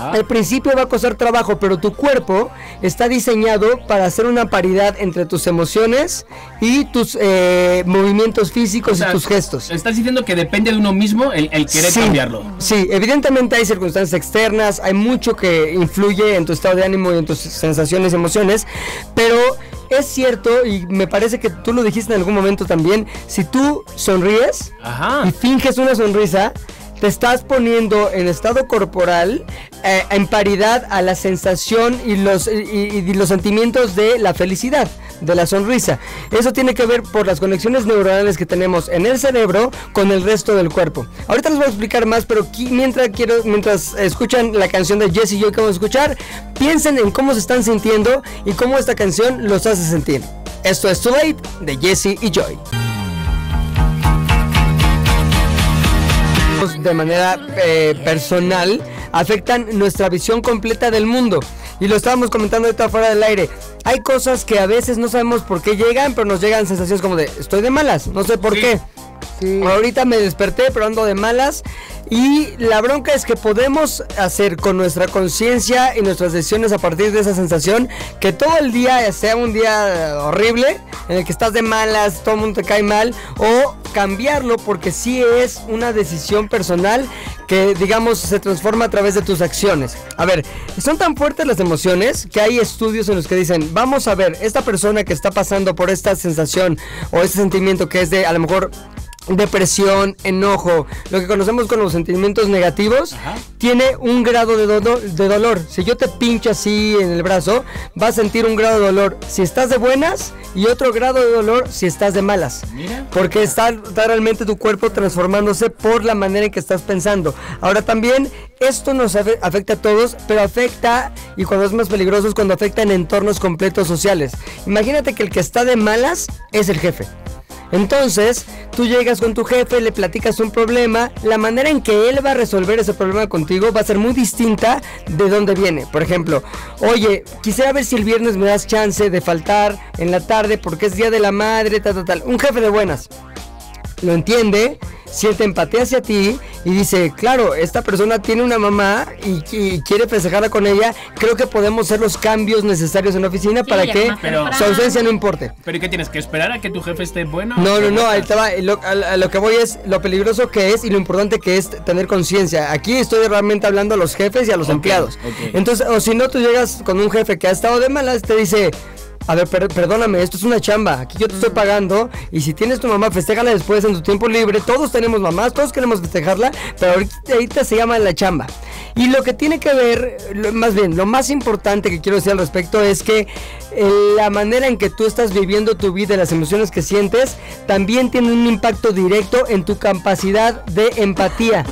Ajá. Al principio va a costar trabajo, pero tu cuerpo está diseñado para hacer una paridad entre tus emociones y tus eh, movimientos físicos O sea, y tus gestos. Estás diciendo que depende de uno mismo el, el querer Sí, cambiarlo. Sí, evidentemente hay circunstancias externas, hay mucho que influye en tu estado de ánimo y en tus sensaciones y emociones, pero es cierto y me parece que tú lo dijiste en algún momento también, si tú sonríes Ajá. y finges una sonrisa, te estás poniendo en estado corporal eh, en paridad a la sensación y los, y- los sentimientos de la felicidad, de la sonrisa. Eso tiene que ver por las conexiones neuronales que tenemos en el cerebro con el resto del cuerpo. Ahorita les voy a explicar más, pero mientras, quiero, mientras escuchan la canción de Jesse y yo que vamos a escuchar, piensen en cómo se están sintiendo y cómo esta canción los hace sentir. Esto es Too Late de Jesse y Joy. De manera eh, personal afectan nuestra visión completa del mundo. Y lo estábamos comentando ahorita fuera del aire. Hay cosas que a veces no sabemos por qué llegan, pero nos llegan sensaciones como de estoy de malas, no sé por Sí. qué. Ahorita me desperté, pero ando de malas. Y la bronca es que podemos hacer con nuestra conciencia y nuestras decisiones a partir de esa sensación que todo el día sea un día horrible, en el que estás de malas, todo el mundo te cae mal, o cambiarlo porque sí es una decisión personal que, digamos, se transforma a través de tus acciones. A ver, son tan fuertes las emociones que hay estudios en los que dicen, vamos a ver, esta persona que está pasando por esta sensación o este sentimiento que es de, a lo mejor, depresión, enojo, lo que conocemos con los sentimientos negativos, tiene un grado de, dolor. Si yo te pincho así en el brazo, vas a sentir un grado de dolor si estás de buenas y otro grado de dolor si estás de malas. Mira. Porque está, está realmente tu cuerpo transformándose por la manera en que estás pensando. Ahora también esto nos afe- afecta a todos, pero afecta, y cuando es más peligroso es cuando afecta en entornos completos sociales. Imagínate que el que está de malas es el jefe. Entonces, tú llegas con tu jefe, le platicas un problema, la manera en que él va a resolver ese problema contigo va a ser muy distinta de dónde viene. Por ejemplo, oye, quisiera ver si el viernes me das chance de faltar en la tarde porque es día de la madre, tal, tal, tal. Un jefe de buenas lo entiende, siente empatía hacia ti y dice, claro, esta persona tiene una mamá y, y quiere festejarla con ella, creo que podemos hacer los cambios necesarios en la oficina para que Pero- su ausencia no importe. ¿Pero y qué tienes que esperar a que tu jefe esté bueno? No, no, no, ahí te va. Lo, a, a lo que voy es lo peligroso que es y lo importante que es tener conciencia. Aquí estoy realmente hablando a los jefes y a los empleados. Entonces, o si no, tú llegas con un jefe que ha estado de malas, te dice... A ver, per- perdóname, esto es una chamba. Aquí yo te estoy pagando. Y si tienes tu mamá, festéjala después en tu tiempo libre. Todos tenemos mamás, todos queremos festejarla. Pero ahorita, ahorita se llama la chamba. Y lo que tiene que ver, lo- más bien, lo más importante que quiero decir al respecto es que eh, la manera en que tú estás viviendo tu vida y las emociones que sientes también tiene un impacto directo en tu capacidad de empatía.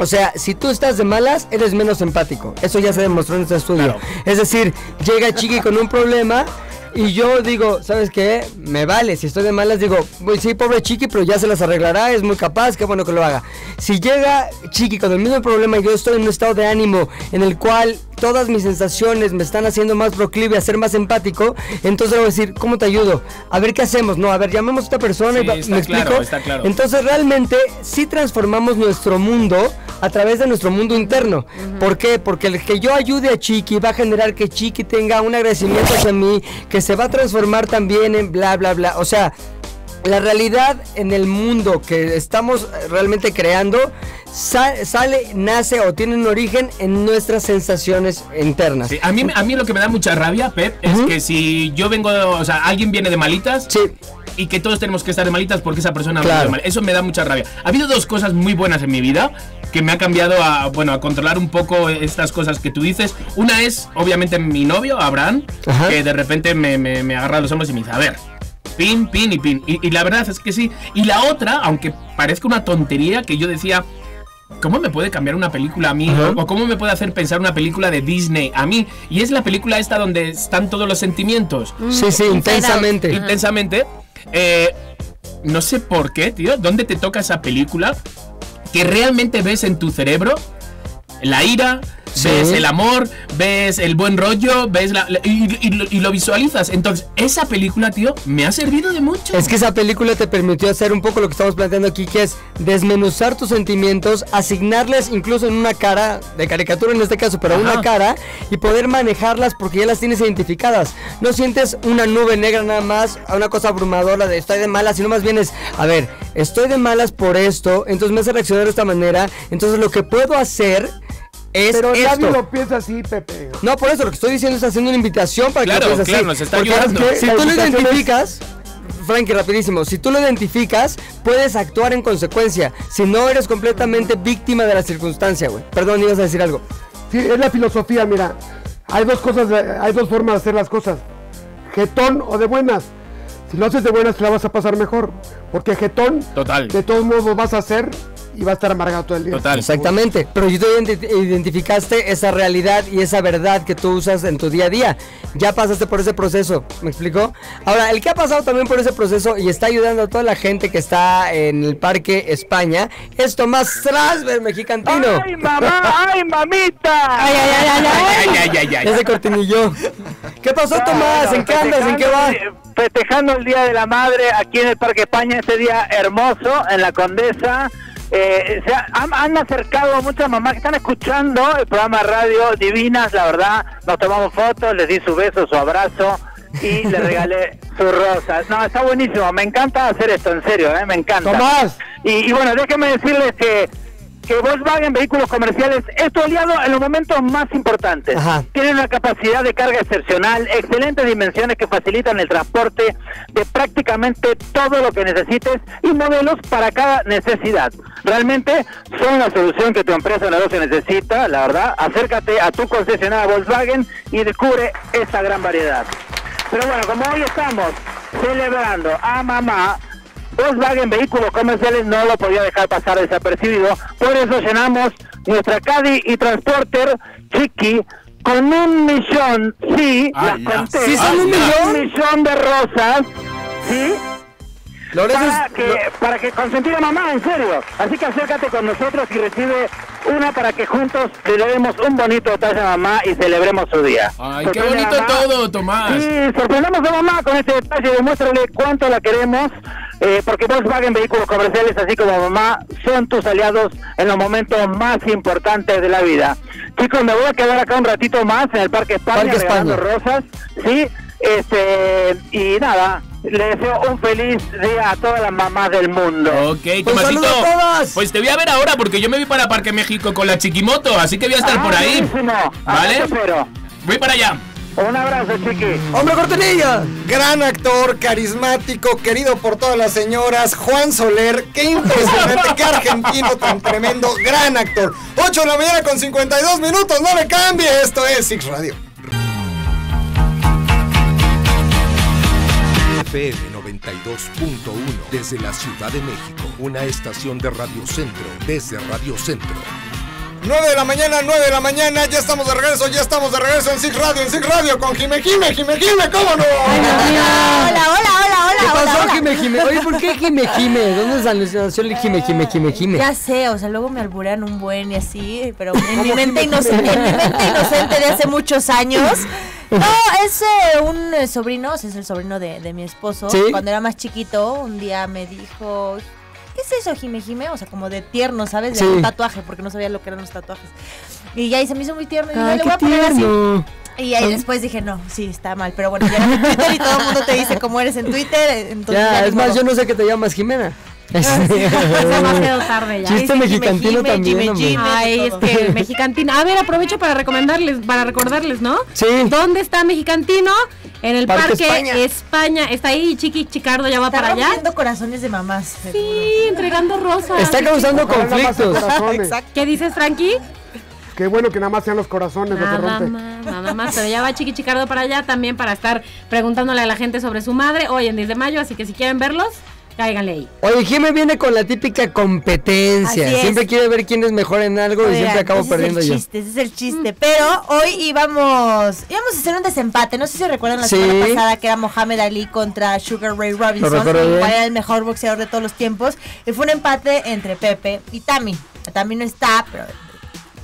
O sea, si tú estás de malas, eres menos empático. Eso ya se demostró en este estudio. Claro. Es decir, llega Chiqui con un problema Y yo digo, ¿sabes qué? Me vale. Si estoy de malas, digo, pues sí, pobre Chiqui, pero ya se las arreglará, es muy capaz, qué bueno que lo haga. Si llega Chiqui con el mismo problema y yo estoy en un estado de ánimo en el cual todas mis sensaciones me están haciendo más proclive a ser más empático, entonces le voy a decir, ¿cómo te ayudo? A ver qué hacemos. No, a ver, llamemos a esta persona Sí, y está me claro, explico. está claro. Entonces realmente sí transformamos nuestro mundo a través de nuestro mundo interno. ¿Por qué? Porque el que yo ayude a Chiqui va a generar que Chiqui tenga un agradecimiento hacia mí, que se va a transformar también en bla, bla, bla. O sea, la realidad en el mundo que estamos realmente creando sa- sale, nace o tiene un origen en nuestras sensaciones internas. Sí, a, mí, a mí lo que me da mucha rabia, Pep, es que si yo vengo, o sea, alguien viene de malitas Sí. y que todos tenemos que estar de malitas porque esa persona Claro. de mal. Eso me da mucha rabia. Ha habido dos cosas muy buenas en mi vida que me ha cambiado a, bueno, a controlar un poco estas cosas que tú dices. Una es, obviamente, mi novio, Abraham, Ajá. que de repente me, me, me agarra los hombros y me dice, a ver, pin, pin y pin. Y, y la verdad es que sí. Y la otra, aunque parezca una tontería, que yo decía... ¿Cómo me puede cambiar una película a mí? ¿O cómo me puede hacer pensar una película de Disney a mí? Y es la película esta donde están todos los sentimientos Sí, sí, Out. intensamente. Intensamente. Eh, no sé por qué, tío. ¿Dónde te toca esa película que realmente ves en tu cerebro la ira? Sí. Ves el amor, ves el buen rollo, ves la, y, y lo- y lo visualizas. Entonces, esa película, tío, me ha servido de mucho. Es que esa película te permitió hacer un poco lo que estamos planteando aquí, que es desmenuzar tus sentimientos, asignarles incluso en una cara, de caricatura en este caso, pero Ajá. una cara, y poder manejarlas porque ya las tienes identificadas. No sientes una nube negra nada más, a una cosa abrumadora de estoy de malas, sino más bien es, a ver, estoy de malas por esto, entonces me hace reaccionar de esta manera, entonces lo que puedo hacer es Pero esto. nadie lo piensa así, Pepe. No, por eso lo que estoy diciendo es haciendo una invitación para Claro, que lo pienses claro, así. nos está Porque ayudando. Si tú lo es- identificas, Frankie, rapidísimo, si tú lo identificas, puedes actuar en consecuencia. Si no, eres completamente víctima de la circunstancia, güey. Perdón, ibas a decir algo. Sí, es la filosofía, mira. Hay dos cosas, hay dos formas de hacer las cosas. Jetón o de buenas. Si lo haces de buenas, te la vas a pasar mejor. Porque jetón, Total. de todos modos vas a hacer y va a estar amargado todo el día. Total. Exactamente, pero tú identi- identificaste esa realidad y esa verdad que tú usas en tu día a día. Ya pasaste por ese proceso, ¿me explicó? Ahora, el que ha pasado también por ese proceso y está ayudando a toda la gente que está en el Parque España es Tomás Strasberg, mexicantino. ¡Ay, mamá! ¡Ay, mamita! Ay, ay, ay, ay, ay. Ay, ay, ay, ay. Ese cortinillo. ¿Qué pasó, Tomás? ¿En qué andas? ¿En qué va? Festejando- Festejando el Día de la Madre aquí en el Parque España, ese día hermoso en la Condesa. Eh, se ha- han, han acercado muchas mamás que están escuchando el programa radio Divinas, la verdad. Nos tomamos fotos, les di su beso, su abrazo y le regalé sus rosas. No, está buenísimo. Me encanta hacer esto, en serio, ¿eh? me encanta. Tomás. Y, y bueno, déjenme decirles que, que Volkswagen Vehículos Comerciales es tu aliado en los momentos más importantes. Ajá. Tienen una capacidad de carga excepcional, excelentes dimensiones que facilitan el transporte de prácticamente todo lo que necesites y modelos para cada necesidad. Realmente son la solución que tu empresa o negocio necesita, la verdad. Acércate a tu concesionaria Volkswagen y descubre esa gran variedad. Pero bueno, como hoy estamos celebrando a mamá, Volkswagen Vehículos Comerciales no lo podía dejar pasar desapercibido. Por eso llenamos nuestra Caddy y Transporter Chiqui con un millón, sí, Ah, las conté. ¿Sí son un millón? Un millón de rosas, sí, Lorenzo para es- que, para que consentir a mamá, en serio. Así que acércate con nosotros y recibe una para que juntos le demos un bonito detalle a mamá y celebremos su día. Ay, qué Sorprende bonito mamá. todo, Tomás. Sí, sorprendamos a mamá con este detalle, demuéstrale cuánto la queremos, eh, porque Volkswagen Vehículos Comerciales, así como mamá, son tus aliados en los momentos más importantes de la vida. Chicos, me voy a quedar acá un ratito más en el Parque España, Parque regalando España. rosas, sí, este, y nada, le deseo un feliz día a todas las mamás del mundo. Ok, Tomasito. saludo a todas. Pues te voy a ver ahora porque yo me voy para Parque México con la Chiquimoto, así que voy a estar Ah, por ahí. buenísimo. ¿Vale? Voy para allá. Un abrazo, chiqui. ¡Hombre cortinilla! Gran actor, carismático, querido por todas las señoras, Juan Soler. Qué impresionante, qué argentino tan tremendo, gran actor. 8 de la mañana con 52 minutos, no le cambie. Esto es Six Radio. FM 92.1 desde la Ciudad de México, una estación de Radio Centro desde Radio Centro. 9 de la mañana, 9 de la mañana, ya estamos de regreso, ya estamos de regreso en Six Radio, en Six Radio con Jime Jime, Jime Jime, ¿cómo no? Hola, hola, hola, hola, ¿Qué pasó, hola. Jime Jime? Oye, ¿por qué Jime Jime? ¿Dónde salió el Jime Jime Jime Jime? Ya sé, o sea, luego me alburean un buen y así, pero en mi mente inocente, en mi mente inocente de hace muchos años. No, es eh, un eh, sobrino, o sea, es el sobrino de, de mi esposo. ¿Sí? Cuando era más chiquito, un día me dijo, ¿qué es eso, Jime Jime? O sea, como de tierno, ¿sabes? De Sí. un tatuaje, porque no sabía lo que eran los tatuajes. Y ya y se me hizo muy tierno y dije, Ay, le voy qué a poner así. tierno. Y ahí después dije, no, sí, está mal. Pero bueno, ya mi Twitter y todo el mundo te dice cómo eres en Twitter. eh, Entonces Ya, es más, modo. yo no sé que te llamas Jimena. Es demasiado tarde ya. Chiste mexicantino también. Ay, es que Mexicantino. A ver, aprovecho para recomendarles, para recordarles, ¿no? Sí. ¿Dónde está Mexicantino? En el Parque Parque, España. España. Está ahí, Chiqui Chicardo ya va Está para allá. rompiendo corazones de mamás. Sí, entregando rosas. Está causando conflictos. corazones. Exacto. ¿Qué dices, Frankie? Qué bueno que nada más sean los corazones lo que Nada rompe. más, nada más. Pero ya va Chiqui Chicardo para allá también para estar preguntándole a la gente sobre su madre hoy en 10 de mayo. Así que si quieren verlos, cáiganle ahí. Oye, Jime viene con la típica competencia. Así es. Siempre quiere ver quién es mejor en algo y siempre acabo ese perdiendo es el yo. chiste, ese es el chiste. Pero hoy íbamos, íbamos a hacer un desempate. No sé si recuerdan la Sí. semana pasada que era Mohamed Ali contra Sugar Ray Robinson. cuál era el mejor boxeador de todos los tiempos. Y fue un empate entre Pepe y Tami. Tami no está, pero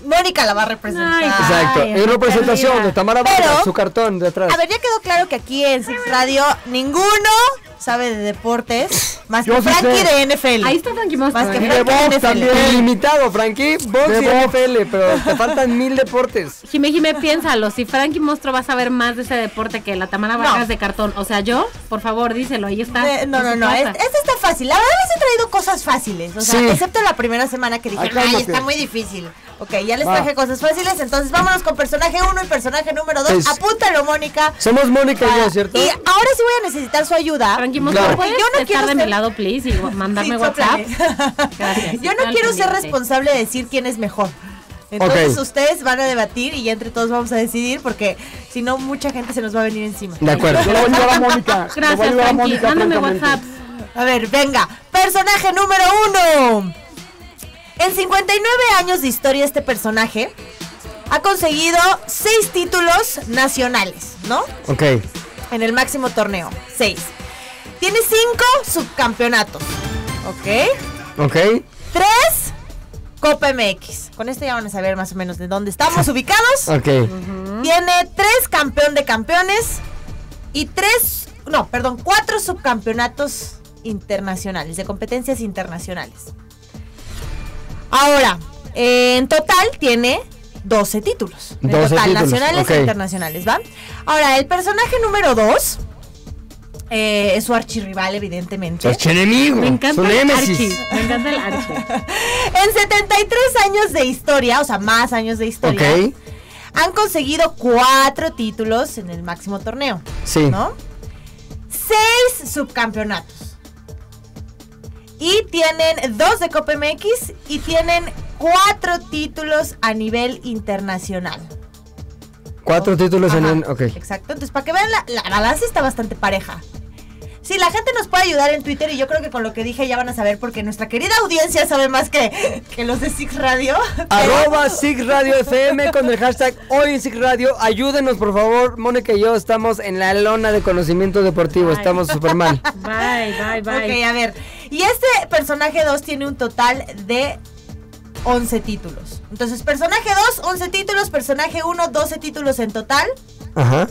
Mónica la va a representar. Ay, Exacto. Ay, en representación de Tamara Pero- su cartón de atrás. A ver, ya quedó claro que aquí en Six Radio ninguno sabe de deportes más Yo que sí Frankie sé. de NFL. Ahí está Frankie Monstruo. Más que ¿eh? Y de Frankie box de NFL. también. Ilimitado, Frankie. Box De y box. NFL, pero te faltan mil deportes. Jime, Jime, piénsalo. Si Frankie Monstruo va a saber más de ese deporte que la Tamara Vargas de cartón. O sea, yo, por favor, díselo. Ahí está. Eh, no, en no, su no, casa. es- este está fácil. La verdad les he traído cosas fáciles. O sea, Sí. excepto la primera semana que dije, Ay, ay, cálmate. está muy difícil. Ok, ya les Va. traje cosas fáciles. Entonces vámonos con personaje 1 y personaje número 2. Es- Apúntalo, Mónica. Somos Mónica y yo, ¿cierto? Y ahora sí voy a necesitar su ayuda. Frankie Monstruo, Claro. ¿puedes Yo no estar quiero de mi ser- lado, please? Y mandarme Sí, WhatsApp. Gracias. Yo no quiero ser responsable de decir quién es mejor. Entonces ustedes van a debatir y ya entre todos vamos a decidir porque si no mucha gente se nos va a venir encima. De acuerdo. Yo le voy a ayudar a Mónica. le voy a Gracias, a. Mónica, Mándame. WhatsApp. A ver, venga. Personaje número uno. En 59 años de historia este personaje ha conseguido seis títulos nacionales, ¿no? Ok. En el máximo torneo. Seis. Tiene cinco subcampeonatos. ¿Ok? Ok. Tres Copa MX. Con esto ya van a saber más o menos de dónde estamos ubicados. Ok. Tiene tres campeón de campeones y tres, no, perdón, cuatro subcampeonatos internacionales, de competencias internacionales. Ahora, eh, en total tiene 12 títulos. En 12 total, títulos, nacionales e internacionales, ¿va? Ahora, el personaje número 2 es su archirrival, evidentemente. Su archienemigo. Me encanta Su el. Archie. Me encanta el Archie. En 73 años de historia, o sea, más años de historia, han conseguido cuatro títulos en el máximo torneo. Sí. ¿no? Seis subcampeonatos. Y tienen dos de Copa MX y tienen cuatro títulos a nivel internacional. Cuatro títulos en un. Ok. Exacto. Entonces, para que vean, la, la balanza está bastante pareja. Sí, la gente nos puede ayudar en Twitter y yo creo que con lo que dije ya van a saber porque nuestra querida audiencia sabe más que, que los de Six Radio. Arroba Six Radio FM con el hashtag Hoy en Six Radio. Ayúdenos, por favor. Mónica y yo estamos en la lona de conocimiento deportivo. Estamos súper mal. Bye, bye, bye. Ok, a ver. Y este personaje 2 tiene un total de 11 títulos. Entonces, personaje 2, 11 títulos. Personaje 1, 12 títulos en total. Ajá.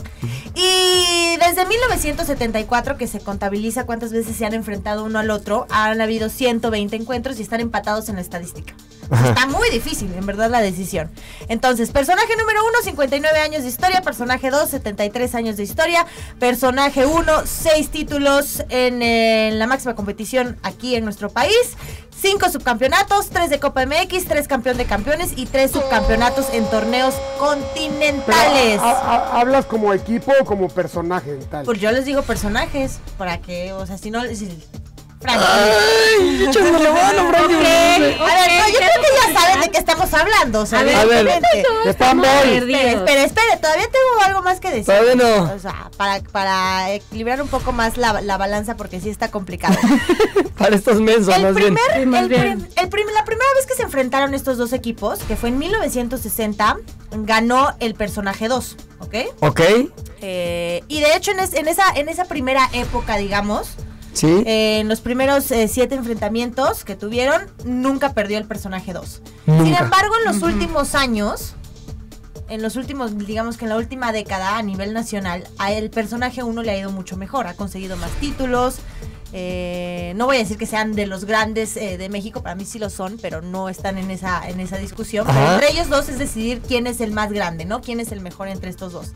Y desde 1974, que se contabiliza cuántas veces se han enfrentado uno al otro, han habido 120 encuentros y están empatados en la estadística. Está muy difícil, en verdad, la decisión. Entonces, personaje número 1, 59 años de historia. Personaje 2, 73 años de historia. Personaje 1, 6 títulos en, eh, en la máxima competición aquí en nuestro país. 5 subcampeonatos, 3 de Copa MX, 3 campeón de campeones y 3 subcampeonatos en torneos Pero, continentales. ¿ha- ha- ¿Hablas como equipo o como personaje? Tal? Pues yo les digo personajes, para que, o sea, si no... Si, Frankie. Ay, la mano, Frankie. A ver, no, yo creo que ya saben de qué estamos hablando, o sea, A ver, de fanboy. Espere, espere, espere, todavía tengo algo más que decir. Todavía no. O sea, para, para equilibrar un poco más la, la balanza, porque sí está complicado. Para estos mensos, El más primer, el bien. el prim- la primera vez que se enfrentaron estos dos equipos, que fue en 1960, ganó el personaje 2, ¿ok? Ok, Eh, y de hecho en, es- en esa, en esa primera época, digamos, sí. eh, en los primeros eh, siete enfrentamientos que tuvieron, nunca perdió el personaje 2. Sin embargo, en los últimos años, en los últimos, digamos que en la última década a nivel nacional, a el personaje 1 le ha ido mucho mejor, ha conseguido más títulos. Eh, no voy a decir que sean de los grandes eh, de México, para mí sí lo son, pero no están en esa, en esa discusión. Pero entre ellos dos es decidir quién es el más grande, ¿no? Quién es el mejor entre estos dos.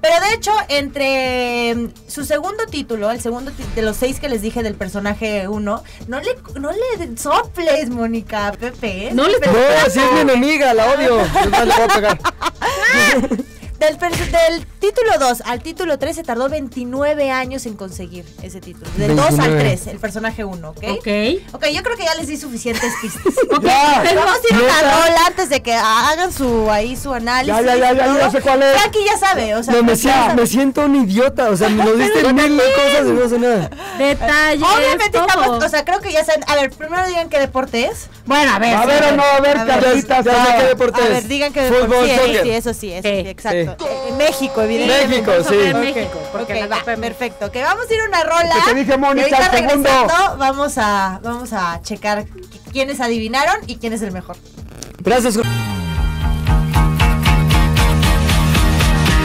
Pero de hecho, entre mm, su segundo título, el segundo de los seis que les dije del personaje 1, no le, no le soples, Mónica, Pepe. ¿eh? No le No, así es mi enemiga, la odio. Le voy a pegar. Del, del título 2 al título 3 se tardó 29 años en conseguir ese título. Del 2 al 29. 3, el personaje 1, ¿ok? Ok. Ok, yo creo que ya les di suficientes pistas. Ya. Vamos a ir a una rola antes de que hagan su ahí su análisis. Ya, ya, ya, ya, y ya todo. sé cuál es. Frankie ya sabe, o sea, No, me, siento, me siento un idiota. O sea, nos diste mil cosas y no sé nada. Detalles. Obviamente todo. estamos, o sea, creo que ya saben. A ver, primero digan qué deporte es. Bueno, a ver. A ver o no, a ver, A ver, Carlitas. Qué deporte A es. ver, digan qué deporte. Soccer. sí, eso sí, eso Sí, exacto. Eh, en México, evidentemente. México, sí. En México, porque va, perfecto. Que vamos a ir a una rola. Que te dije, Mónica, segundo. vamos a, vamos a checar qui- quiénes adivinaron y quién es el mejor. Gracias.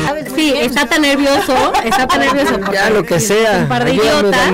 ¿Sabes muy Sí, está tan nervioso, está tan nervioso. Ya, lo que sea. Un par de idiotas.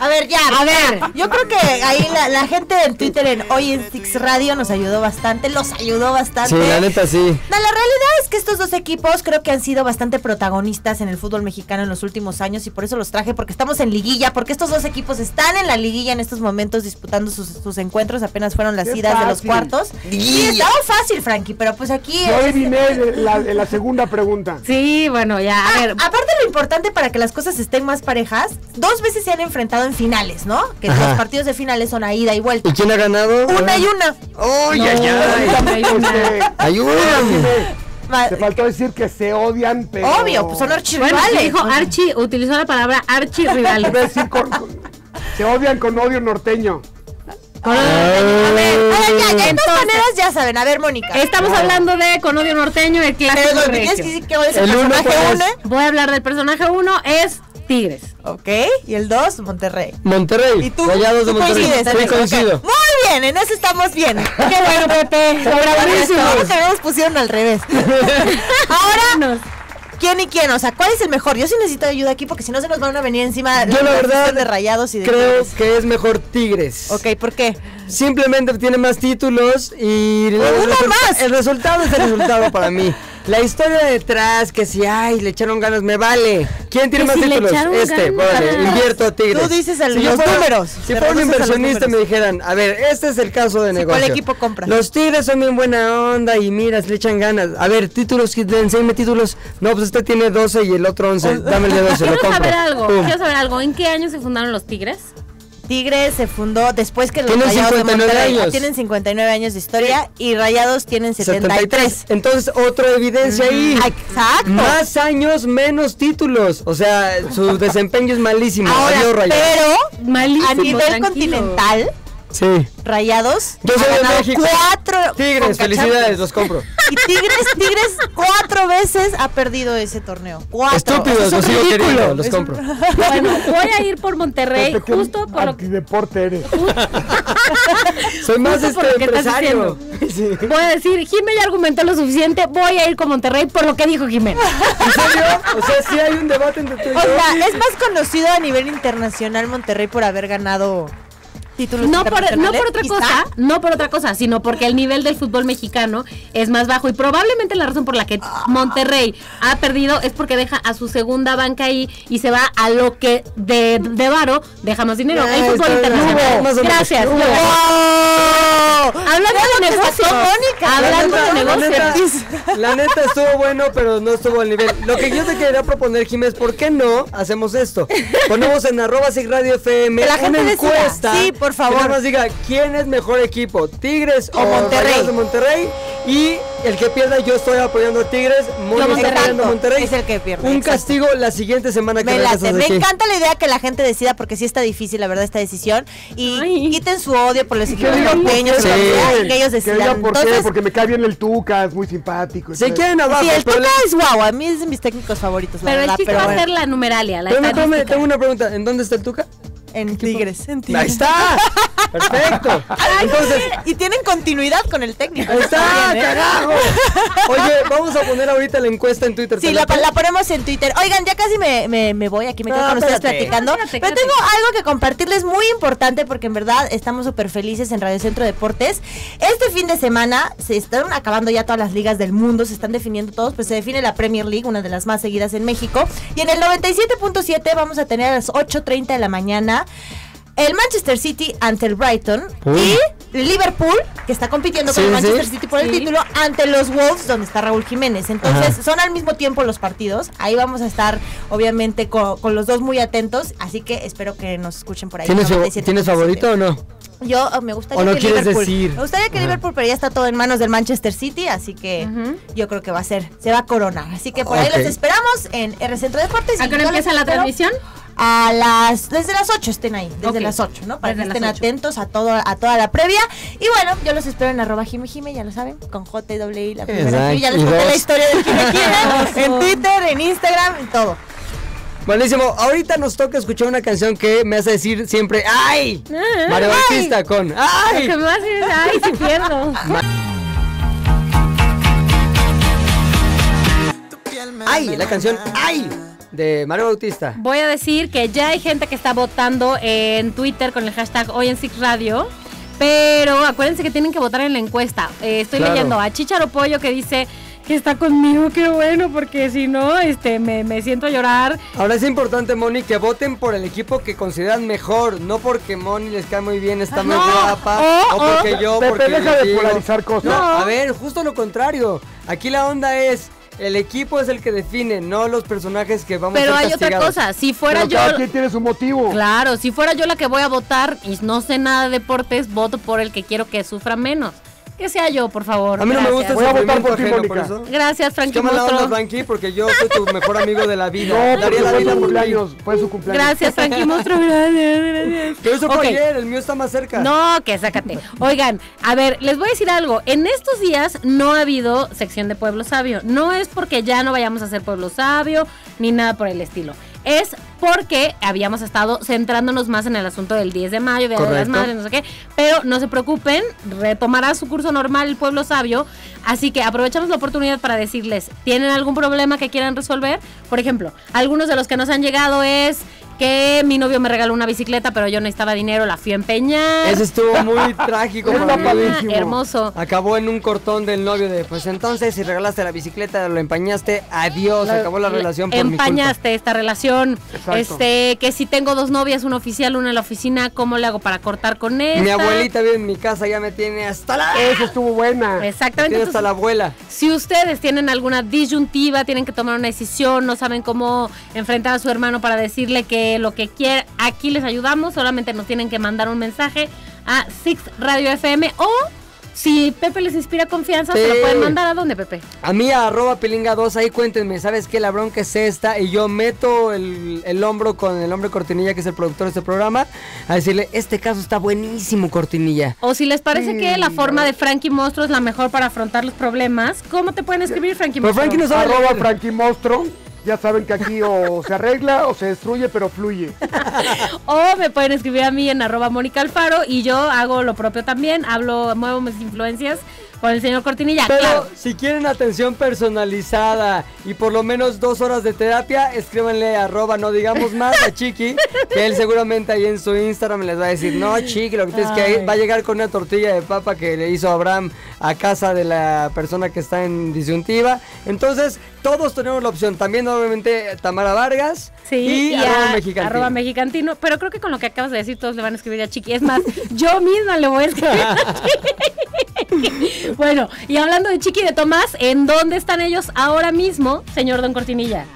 A ver, ya. A ver. Yo creo que ahí la, la gente en Twitter en Hoy en Six Radio nos ayudó bastante, los ayudó bastante. Sí, la neta sí. No, la realidad es que estos dos equipos creo que han sido bastante protagonistas en el fútbol mexicano en los últimos años y por eso los traje, porque estamos en liguilla, porque estos dos equipos están en la liguilla en estos momentos disputando sus, sus encuentros, apenas fueron las Qué idas de los cuartos. Sí, estaba fácil, Frankie, pero pues aquí... Yo es- adiviné de la, la segunda pregunta. Sí, bueno, ya, a Ah, ver. aparte lo importante para que las cosas estén más parejas, dos veces se han enfrentado en finales, ¿no? Que Ajá. los partidos de finales son a ida y vuelta. ¿Y quién ha ganado? Una y una. ¡Ay, ay, ay! Este, ¡Ayúdame! Te faltó decir que se odian, pero... Obvio, pues son Bueno, archirrivales. sí dijo Archie, utilizó la palabra archirrival. Iba a decir con- con- se odian con odio norteño. A ver, a ver, ya, ya, de todas maneras ya saben. A ver, Mónica. Estamos hablando de Con odio norteño, el Pero clásico lo que regio. que el, uno, Voy a hablar del personaje 1, es Tigres. Ok, y el 2, Monterrey. Monterrey. ¿Y tú? Rayados de ¿Tú Monterrey. coincides? Sí, coincido. Muy bien, en eso estamos bien. Qué bueno, Pepe. Todos que nos pusieron al revés. Ahora, ¿quién y quién? O sea, ¿cuál es el mejor? Yo sí necesito ayuda aquí porque si no se nos van a venir encima Yo la verdad de rayados y de Creo Tigres. que es mejor Tigres. Ok, ¿por qué? Simplemente tiene más títulos y Uno más. el resultado es el resultado para mí. La historia detrás, que si ay, le echaron ganas, me vale. ¿Quién tiene más si títulos? Este, vale, invierto a Tigres. Tú dices el- yo los fuera- números, Si fuera un inversionista me dijeran, a ver, este es el caso de Sí, negocio. ¿cuál equipo compras? Los Tigres son bien buena onda y mira, le echan ganas. A ver, títulos, que- enséñame títulos. No, pues este tiene 12 y el otro 11. Dame el de 12, lo Quiero compro. saber algo, Pum. quiero saber algo. ¿En qué año se fundaron los Tigres? Tigres se fundó después que los Tienen Rayados de 59 Monterrey. años. Tienen 59 años de historia y Rayados tienen 73. Entonces, otra evidencia ahí. Ah, Exacto. Más años, menos títulos. O sea, su desempeño es malísimo. Ahora, Adiós, Rayados. pero Malísimo, a nivel tranquilo. continental, Sí. Rayados Yo soy de México. cuatro Tigres, felicidades, los compro. Y Tigres, Tigres cuatro veces ha perdido ese torneo. Cuatro. Estúpidos, los sigo queriendo, los Es compro. Bueno, voy a ir por Monterrey justo por lo que antideporte eres. Soy más Justo por este lo que estás empresario. Sí. voy a decir, Jimé ya argumentó lo suficiente, voy a ir con Monterrey por lo que dijo Jimena. ¿En serio? O sea, sí hay un debate entre tú y O sea, es más conocido a nivel internacional Monterrey por haber ganado títulos No por, no por otra quizá. cosa, no por otra cosa, sino porque el nivel del fútbol mexicano es más bajo y probablemente la razón por la que Monterrey ha perdido es porque deja a su segunda banca ahí y se va a lo que de, de varo deja más dinero, el fútbol está internacional. Gracias. ¡Oh! Hablando de negocio. Hablando la de negocio. la neta estuvo bueno, pero no estuvo al nivel. Lo que yo te quería proponer, Jiménez, ¿por qué no hacemos esto? Ponemos en arroba Sig Radio FM la gente una encuesta. Sí, por favor. Que nada más diga quién es mejor equipo, Tigres o, O Monterrey. De Monterrey. Y el que pierda, yo estoy apoyando a Tigres, Monterrey. apoyando a Monterrey. Es el que pierde, Un exacto. castigo la siguiente semana que Me late, me aquí. encanta la idea que la gente decida porque sí está difícil, la verdad, esta decisión. Y Ay. quiten su odio por los equipos por norteños, qué, sí. y que ellos decidan. por qué, Entonces, porque me cae bien el Tuca, es muy simpático. Si entonces- quieren abajo, sí, el pero, Tuca es guau, a mí es de mis técnicos favoritos, la Pero el verdad. chiste Pero va a bueno, ser la numeralia, la estadística. tengo una pregunta. ¿En dónde está el Tuca? En Tigres, en Ahí está. Perfecto. Entonces, Y tienen continuidad con el técnico. ahí está, bien, ¿eh? carajo. Oye, vamos a poner ahorita la encuesta en Twitter. Sí, ¿te la, la ponemos en Twitter. Oigan, ya casi me, me, me voy, aquí me quedo No, con ustedes espérate. platicando. No, espérate, pero espérate. tengo algo que compartirles muy importante porque en verdad estamos súper felices en Radio Centro Deportes. Este fin de semana se están acabando ya todas las ligas del mundo, se están definiendo todos, pues se define la Premier League, una de las más seguidas en México. Y en el 97.7 vamos a tener a las 8.30 de la mañana el Manchester City ante el Brighton y Liverpool, que está compitiendo con el Manchester sí. City por el Sí. título, ante los Wolves, donde está Raúl Jiménez. Entonces, son al mismo tiempo los partidos. Ahí vamos a estar, obviamente, co- con, los dos muy atentos. Así que espero que nos escuchen por ahí. ¿Tienes, 97.7. ¿Tienes favorito o no? Yo oh, me gustaría ¿O no que quieres Liverpool. decir? Me gustaría que Ajá. Liverpool, pero ya está todo en manos del Manchester City, así que yo creo que va a ser, se va a coronar. Así que por ahí los esperamos en R Centro Deportes. ¿A qué hora empieza la transmisión? A las, desde las 8 estén ahí, desde las 8, ¿no? Para Desde que estén 8. atentos a todo, a toda la previa. Y bueno, yo los espero en arroba Jime Jime, ya lo saben, con J I, la primera. G. Ya les conté la historia del Jime Jime en Twitter, en Instagram, en todo. Buenísimo. Ahorita nos toca escuchar una canción que me hace decir siempre ¡Ay! Ah, Mario Bautista con Lo ¡Ay! que me es, ay, si pierdo. ¡Ay! La canción ¡Ay! De Mario Bautista. Voy a decir que ya hay gente que está votando en Twitter con el hashtag Hoy en Six Radio. Pero acuérdense que tienen que votar en la encuesta. Eh, estoy Claro. leyendo a Chicharo Pollo que dice que está conmigo, qué bueno, porque si no, este, me, me siento a llorar. Ahora es importante, Moni, que voten por el equipo que consideran mejor, no porque Moni les cae muy bien, está muy No, guapa, o- o porque yo, Pepe, porque deja yo de digo. polarizar cosas. No, a ver, justo lo contrario. Aquí la onda es, el equipo es el que define, no los personajes que vamos Pero a ser hay otra cosa, si fuera Pero yo... cada quien tiene su motivo. Claro, si fuera yo la que voy a votar y no sé nada de deportes, voto por el que quiero que sufra menos. Que sea yo, por favor. A mí no me gusta Voy a votar por ti, ajeno, por Mónica. eso. Gracias, Frankie Qué mala onda, Monstruo. Frankie, porque yo soy tu mejor amigo de la vida. No, Daría la fue vida su por ti. cumpleaños. Fue su cumpleaños. Gracias, Frankie Monstruo. Gracias, gracias. Pero eso fue Ok. ayer, el mío está más cerca. No, que sácate. Oigan, a ver, les voy a decir algo. En estos días no ha habido sección de Pueblo Sabio. No es porque ya no vayamos a hacer Pueblo Sabio ni nada por el estilo. Es porque habíamos estado centrándonos más en el asunto del 10 de mayo, Día de las. Madres, no sé qué. Pero no se preocupen, retomará su curso normal el Pueblo Sabio. Así que aprovechamos la oportunidad para decirles, ¿tienen algún problema que quieran resolver? Por ejemplo, algunos de los que nos han llegado es que mi novio me regaló una bicicleta, pero yo necesitaba dinero, la fui a empeñar. Ese estuvo muy trágico hermoso. Acabó en un cortón del novio de, pues entonces si regalaste la bicicleta, lo empañaste, adiós, acabó la relación por mi culpa. Empañaste esta relación. Exacto. Este, que si tengo dos novias, una oficial, una en la oficina, ¿cómo le hago para cortar con esta? Mi abuelita vive en mi casa, ya me tiene hasta la... Esa estuvo buena. me Exactamente. tiene hasta la abuela. Si ustedes tienen alguna disyuntiva, tienen que tomar una decisión, no saben cómo enfrentar a su hermano para decirle que lo que quiere, aquí les ayudamos, solamente nos tienen que mandar un mensaje a Six Radio FM o si Pepe les inspira confianza, se lo pueden mandar a dónde, Pepe. A mí, a arroba pilinga 2, ahí cuéntenme, ¿sabes qué? La bronca es esta. Y yo meto el, el hombro con el hombre Cortinilla, que es el productor de este programa, a decirle, este caso está buenísimo, Cortinilla. O si les parece que la forma de Frankie Monstruo es la mejor para afrontar los problemas, ¿cómo te pueden escribir Frankie Pero Monstruo? Frankie no sabe Arroba. Frankie Monstro. Ya saben que aquí o se arregla o se destruye, pero fluye. O me pueden escribir a mí en arroba Mónica Alfaro y yo hago lo propio también, hablo, muevo mis influencias con el señor Cortinilla. Pero claro. si quieren atención personalizada y por lo menos dos horas de terapia, escríbanle arroba no digamos más a Chiqui, que él seguramente ahí en su Instagram les va a decir, no Chiqui, lo que tienes que ir, va a llegar con una tortilla de papa que le hizo Abraham a casa de la persona que está en disyuntiva. Entonces, todos tenemos la opción. También obviamente Tamara Vargas Sí, y, y, arroba a- mexicantino. arroba mexicantino. Pero creo que con lo que acabas de decir, todos le van a escribir a Chiqui. Es más, yo misma le voy a escribir a Chiqui. bueno, y hablando de Chiqui y de Tomás, ¿en dónde están ellos ahora mismo, señor Don Cortinilla?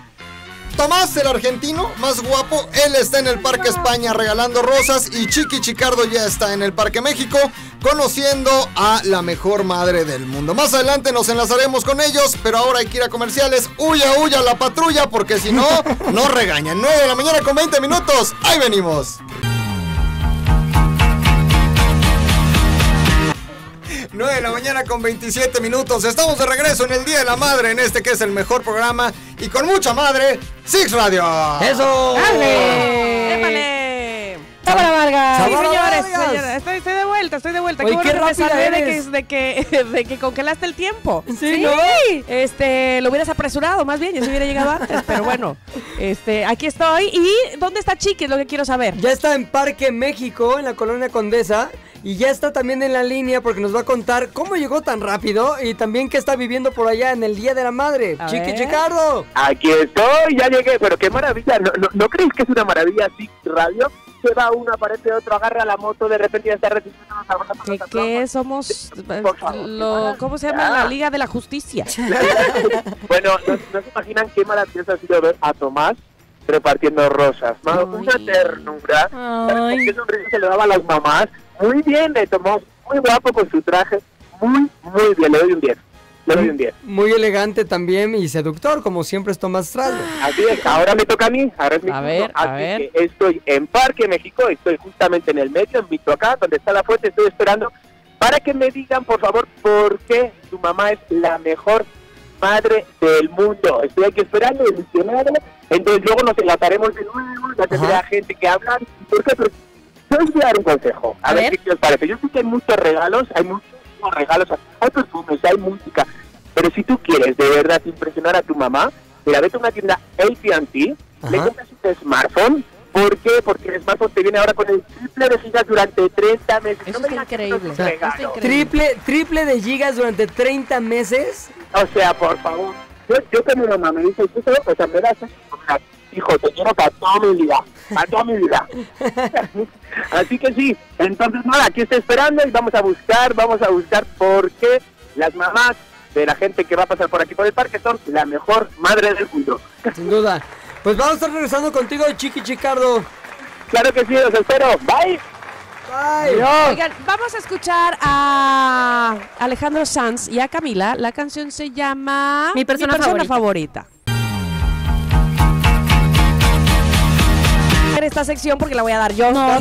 Tomás, el argentino más guapo, él está en el Parque España regalando rosas y Chiqui Chicardo ya está en el Parque México conociendo a la mejor madre del mundo. Más adelante nos enlazaremos con ellos, pero ahora hay que ir a comerciales. Huya, huya la patrulla porque si no, nos regañan. 9 de la mañana con 20 minutos. Ahí venimos. 9 de la mañana con 27 minutos. Estamos de regreso en el Día de la Madre, en este que es el mejor programa y con mucha madre, Six Radio. ¡Eso! ¡Épale! ¡Sábara Vargas! Sí, ¡Sábara señores, Vargas! señores, estoy, estoy de vuelta, estoy de vuelta. Oye, Qué qué bueno que me salvé de que, de, que, de que congelaste el tiempo. Sí, ¿no? Este, lo hubieras apresurado, más bien, yo se hubiera llegado antes, pero bueno, este, aquí estoy. ¿Y dónde está Chiqui? Es lo que quiero saber. Ya está en Parque México, en la colonia Condesa. Y ya está también en la línea porque nos va a contar cómo llegó tan rápido y también qué está viviendo por allá en el Día de la Madre. A Chiqui ver. Chicardo. Aquí estoy, ya llegué, pero qué maravilla. ¿No, no, no creéis que es una maravilla así radio? Se va uno, aparece otro, agarra la moto, de repente ya está recibiendo los abrazos, ¿Qué, qué somos? Favor, Lo, ¿Cómo se llama? La Liga de la Justicia. Bueno, no, no se imaginan qué maravilloso ha sido ver a Tomás repartiendo rosas. Ay. Una ternura. ¿Sabes Ay. ¿Qué sonrisa se le daba a las mamás? Muy bien, le tomó muy guapo con su traje. Muy, muy bien. Le doy un 10. Le doy un 10. Muy elegante también y seductor, como siempre es Tomás Strasberg. Así es, ahora me toca a mí. Ahora es mi A ver, a ver. que estoy en Parque México, estoy justamente en el medio, en Michoacán, donde está la fuente. Estoy esperando para que me digan, por favor, por qué su mamá es la mejor madre del mundo. Estoy aquí esperando, emocionado. Entonces luego nos enlazaremos de nuevo, ya tendrá gente que hablar. ¿Por qué? Porque yo les voy a dar un consejo. A, A ver, ver. qué os parece. Yo sé que hay muchos regalos, hay muchísimos regalos, hay perfumes, hay música. Pero si tú quieres de verdad impresionar a tu mamá, mira, vete a una tienda AT&T, le compras un smartphone. ¿Por qué? Porque el smartphone te viene ahora con el triple de gigas durante 30 meses. Eso me está digas que increíble. es increíble. Triple, triple de gigas durante 30 meses. O sea, por favor. Yo, yo que mi mamá me dice, ¿tú sabes? O sea, me das hijo, te quiero para toda mi vida, para toda mi vida. Así que sí, entonces nada, aquí estoy esperando y vamos a buscar, vamos a buscar por qué las mamás de la gente que va a pasar por aquí por el parque son la mejor madre del mundo. Sin duda. Pues vamos a estar regresando contigo, Chiqui Chicardo. Claro que sí, los espero. Bye. Bye. Oigan, vamos a escuchar a Alejandro Sanz y a Camila. La canción se llama Mi persona favorita. Esta sección porque la voy a dar yo. No,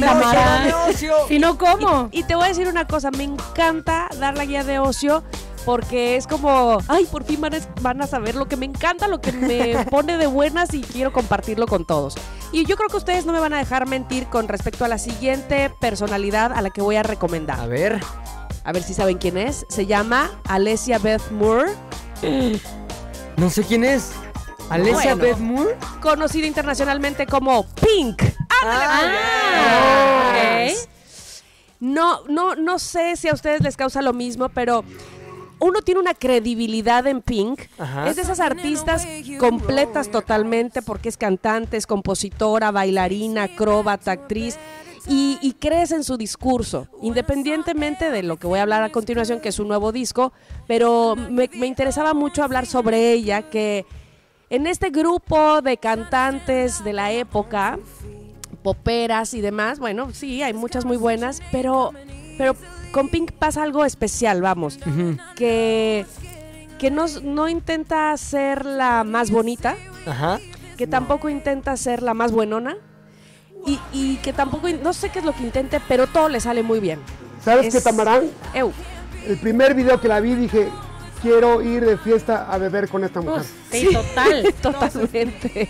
ocio. Si no, ¿cómo? Y, y te voy a decir una cosa, me encanta dar la guía de ocio porque es como, ay, por fin van a, van a saber lo que me encanta, lo que me pone de buenas y quiero compartirlo con todos. Y yo creo que ustedes no me van a dejar mentir con respecto a la siguiente personalidad a la que voy a recomendar. A ver. A ver si saben quién es. Se llama Alessia Beth Moore, No sé quién es. Alessia Bueno. Beth Moore. conocida internacionalmente como Pink. Ah. No, no, no sé si a ustedes les causa lo mismo, pero uno tiene una credibilidad en Pink. Ajá. Es de esas artistas completas totalmente porque es cantante, es compositora, bailarina, acróbata, actriz. Y, y crees en su discurso, independientemente de lo que voy a hablar a continuación, que es un nuevo disco, pero me, me interesaba mucho hablar sobre ella, que en este grupo de cantantes de la época, poperas y demás, bueno, sí, hay muchas muy buenas, pero, pero con Pink pasa algo especial, vamos, que, que no, no intenta ser la más bonita, Ajá. que tampoco intenta ser la más buenona, y, y que tampoco, no sé qué es lo que intente, pero todo le sale muy bien. ¿Sabes Es- qué, Tamarán? Eu, El primer video que la vi dije, quiero ir de fiesta a beber con esta mujer. Sí, total. Totalmente.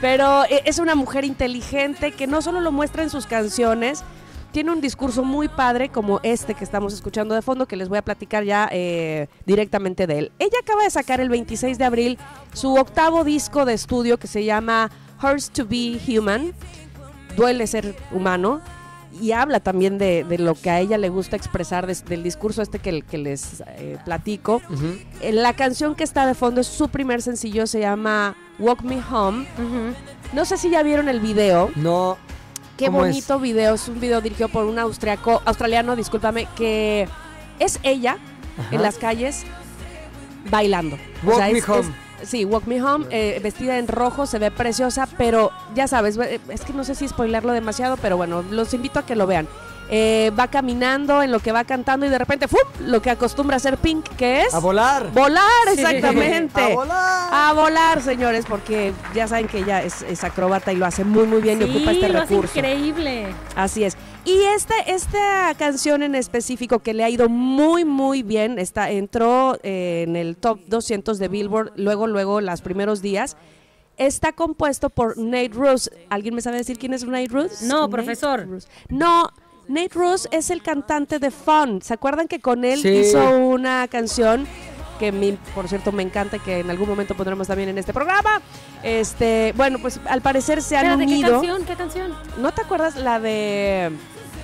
Pero eh, es una mujer inteligente que no solo lo muestra en sus canciones, tiene un discurso muy padre como este que estamos escuchando de fondo, que les voy a platicar ya eh, directamente de él. Ella acaba de sacar el 26 de abril su octavo disco de estudio que se llama Hurts to Be Human, duele ser humano, y habla también de, de lo que a ella le gusta expresar des- del discurso este que, que les eh, platico. Eh, La canción que está de fondo es su primer sencillo, se llama Walk Me Home. No sé si ya vieron el video. No. Qué bonito video. Es un video dirigido por un austriaco, australiano, discúlpame, que es ella en las calles bailando. Walk Me es- Home. es- sí, Walk Me Home, eh, vestida en rojo, se ve preciosa, pero ya sabes, eh, es que no sé si spoilerlo demasiado, pero bueno, los invito a que lo vean. Eh, va caminando en lo que va cantando y de repente, ¡fum! Lo que acostumbra a hacer Pink, que es... A volar. Volar, Sí. exactamente. A volar. A volar, señores, porque ya saben que ella es, es acróbata y lo hace muy, muy bien y ocupa este lo hace recurso. increíble. Así es. Y esta, esta canción en específico que le ha ido muy, muy bien, está, entró eh, en el top 200 de Billboard, luego, luego, los primeros días. Está compuesto por Nate Russ. ¿Alguien me sabe decir quién es Nate Russ? No, Nate profesor. No, Nate Russ es el cantante de Fun. ¿Se acuerdan que con él Sí. hizo una canción que mi- por cierto me encanta y que en algún momento pondremos también en este programa? Este, bueno, pues al parecer se han Espérate, ¿qué unido. canción? ¿Qué canción? ¿No te acuerdas la de